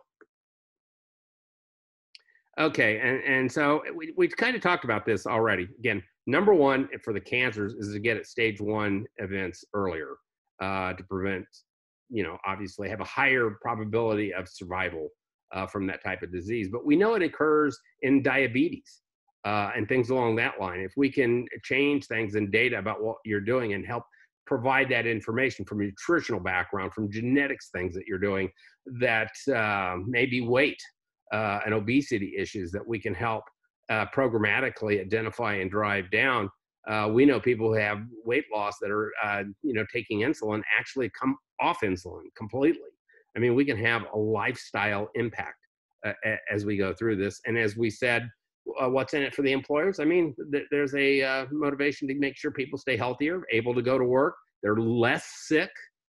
[SPEAKER 7] Okay, and, and so we, we've kind of talked about this already. Again, number one for the cancers is to get at stage one events earlier uh, to prevent, you know, obviously have a higher probability of survival uh, from that type of disease. But we know it occurs in diabetes uh, and things along that line. If we can change things in data about what you're doing and help provide that information from nutritional background, from genetics things that you're doing, that uh, maybe weight uh, and obesity issues that we can help uh, programmatically identify and drive down. Uh, we know people who have weight loss that are, uh, you know, taking insulin actually come off insulin completely. I mean, we can have a lifestyle impact as we go through this. And as we said, uh, what's in it for the employers? I mean, th- there's a motivation to make sure people stay healthier, able to go to work. They're less sick.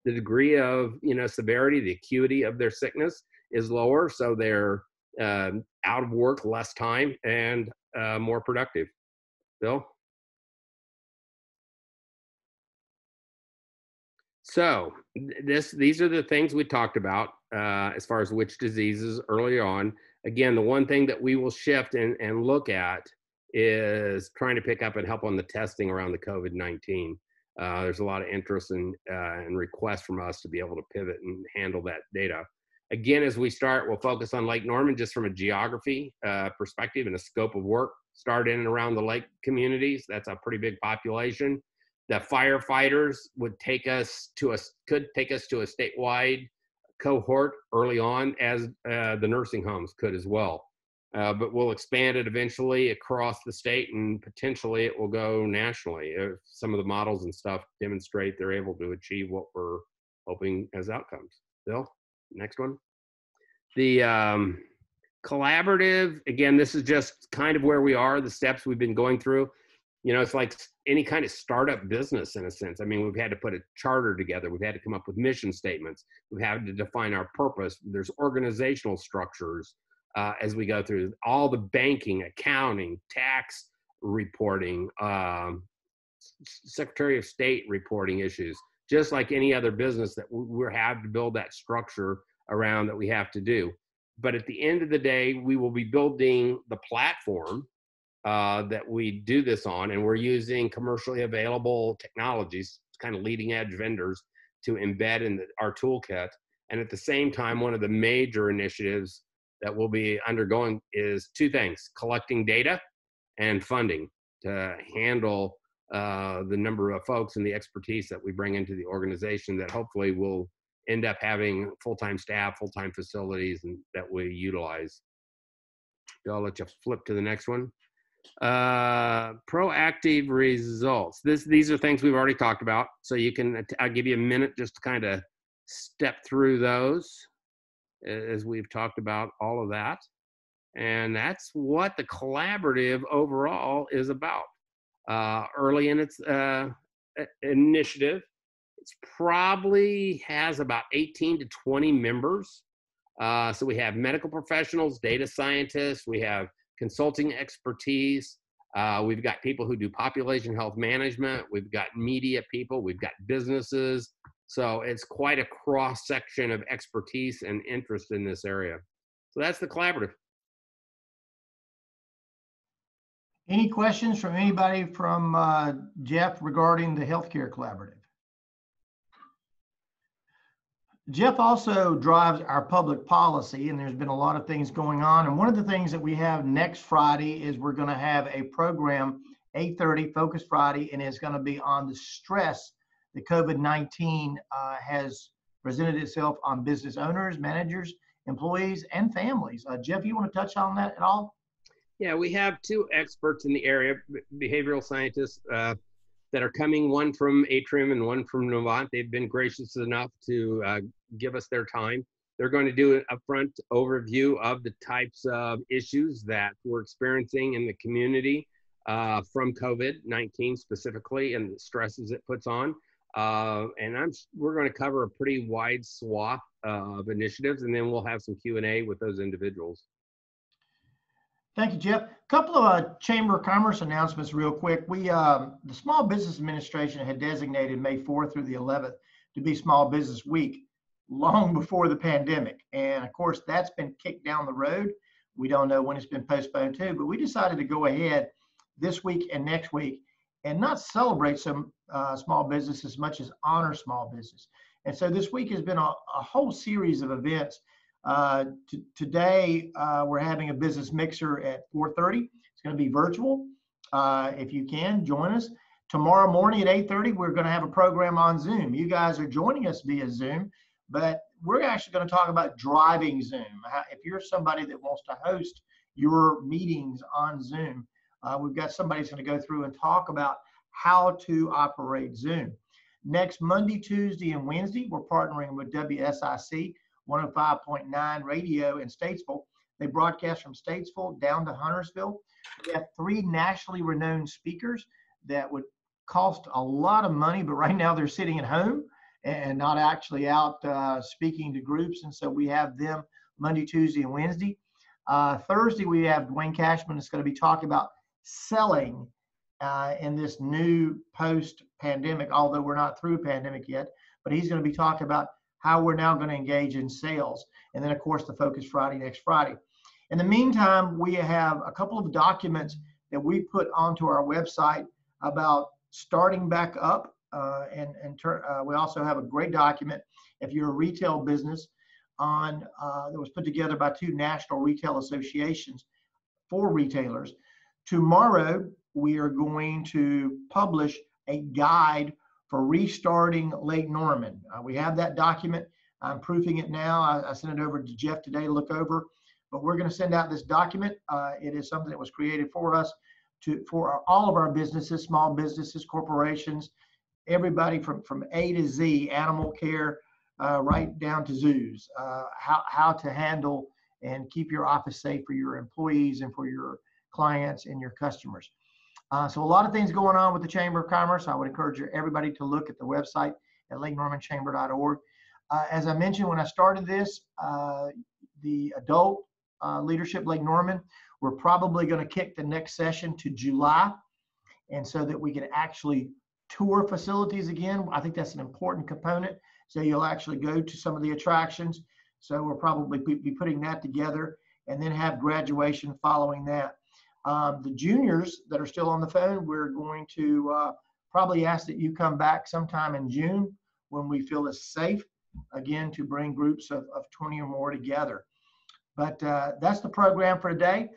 [SPEAKER 7] The degree of, you know, severity, the acuity of their sickness is lower, so they're uh, out of work less time and uh, more productive. Bill? So this, these are the things we talked about uh, as far as which diseases early on. Again, the one thing that we will shift and, and look at is trying to pick up and help on the testing around the COVID-19. Uh, there's a lot of interest and, uh, and requests from us to be able to pivot and handle that data. Again, as we start, we'll focus on Lake Norman just from a geography uh, perspective and a scope of work. Start in and around the lake communities. That's a pretty big population. the firefighters would take us to a could take us to a statewide cohort early on, as uh, the nursing homes could as well. Uh, but we'll expand it eventually across the state, and potentially it will go nationally. If some of the models and stuff demonstrate they're able to achieve what we're hoping as outcomes. Bill, next one. The um, collaborative, again, this is just kind of where we are, the steps we've been going through. You know, it's like any kind of startup business in a sense. I mean, we've had to put a charter together. We've had to come up with mission statements. We've had to define our purpose. There's organizational structures uh, as we go through all the banking, accounting, tax reporting, um, Secretary of State reporting issues, just like any other business that we have to build that structure around that we have to do. But at the end of the day, we will be building the platform uh, that we do this on, and we're using commercially available technologies, kind of leading edge vendors, to embed in the, our toolkit. And at the same time, one of the major initiatives that we'll be undergoing is two things collecting data and funding to handle uh, the number of folks and the expertise that we bring into the organization that hopefully will end up having full-time staff, full-time facilities, and that we utilize. I'll let you flip to the next one. Uh, proactive results. This, these are things we've already talked about. So you can, I'll give you a minute just to kind of step through those as we've talked about all of that. And that's what the collaborative overall is about. Uh, early in its uh, initiative, it's probably has about 18 to 20 members. Uh, so we have medical professionals, data scientists, we have consulting expertise. Uh, we've got people who do population health management. We've got media people. We've got businesses. So it's quite a cross section of expertise and interest in this area. So that's the collaborative.
[SPEAKER 1] Any questions from anybody from uh, Jeff regarding the healthcare collaborative? Jeff also drives our public policy, and there's been a lot of things going on. And one of the things that we have next Friday is we're going to have a program, 8:30 Focus Friday, and it's going to be on the stress that COVID-19 uh, has presented itself on business owners, managers, employees, and families. Uh, Jeff, you want to touch on that at all?
[SPEAKER 7] Yeah, we have two experts in the area, behavioral scientists. Uh, that are coming, one from Atrium and one from Novant. They've been gracious enough to uh, give us their time. They're going to do an upfront overview of the types of issues that we're experiencing in the community uh, from COVID-19 specifically and the stresses it puts on. Uh, and I'm we're going to cover a pretty wide swath of initiatives, and then we'll have some Q and A with those individuals.
[SPEAKER 1] Thank you, Jeff. A couple of uh, Chamber of Commerce announcements real quick. We, um, the Small Business Administration had designated May 4th through the 11th to be Small Business Week long *laughs* before the pandemic. And of course, that's been kicked down the road. We don't know when it's been postponed to, but we decided to go ahead this week and next week and not celebrate some uh, small business as much as honor small business. And so this week has been a, a whole series of events uh, today, uh, we're having a business mixer at 4.30. It's going to be virtual. Uh, if you can, join us. Tomorrow morning at 8.30, we're going to have a program on Zoom. You guys are joining us via Zoom, but we're actually going to talk about driving Zoom. If you're somebody that wants to host your meetings on Zoom, uh, we've got somebody who's going to go through and talk about how to operate Zoom. Next Monday, Tuesday, and Wednesday, we're partnering with WSIC 105.9 radio in Statesville. They broadcast from Statesville down to Huntersville. We have three nationally renowned speakers that would cost a lot of money, but right now they're sitting at home and not actually out uh, speaking to groups. And so we have them Monday, Tuesday, and Wednesday. Uh, Thursday, we have Dwayne Cashman that's going to be talking about selling uh, in this new post pandemic, although we're not through pandemic yet. But he's going to be talking about how we're now going to engage in sales. And then, of course, the Focus Friday next Friday. In the meantime, we have a couple of documents that we put onto our website about starting back up. Uh, and and uh, we also have a great document if you're a retail business on uh, that was put together by two national retail associations for retailers. Tomorrow, we are going to publish a guide for restarting Lake Norman. Uh, we have that document. I'm proofing it now. I, I sent it over to Jeff today to look over, but we're going to send out this document. Uh, it is something that was created for us to for our, all of our businesses, small businesses, corporations, everybody from from A to Z, animal care, uh, right down to zoos. Uh, how how to handle and keep your office safe for your employees and for your clients and your customers. Uh, so a lot of things going on with the Chamber of Commerce. I would encourage everybody to look at the website at lakenormanchamber.org. Uh, as I mentioned when I started this, uh, the adult uh, leadership Lake Norman, we're probably going to kick the next session to July, and so that we can actually tour facilities again. I think that's an important component. So you'll actually go to some of the attractions. So we'll probably be putting that together and then have graduation following that. Um, the juniors that are still on the phone, we're going to uh, probably ask that you come back sometime in June when we feel it's safe, again, to bring groups of, of 20 or more together. But uh, that's the program for today.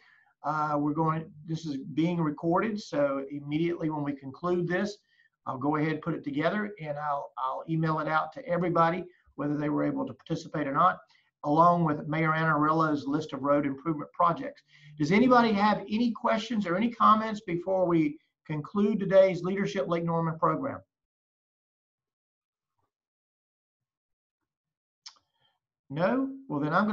[SPEAKER 1] Uh, we're going, this is being recorded, so immediately when we conclude this, I'll go ahead and put it together and I'll, I'll email it out to everybody, whether they were able to participate or not along with Mayor Aneralla's list of road improvement projects. Does anybody have any questions or any comments before we conclude today's Leadership Lake Norman program? No? Well, then I'm going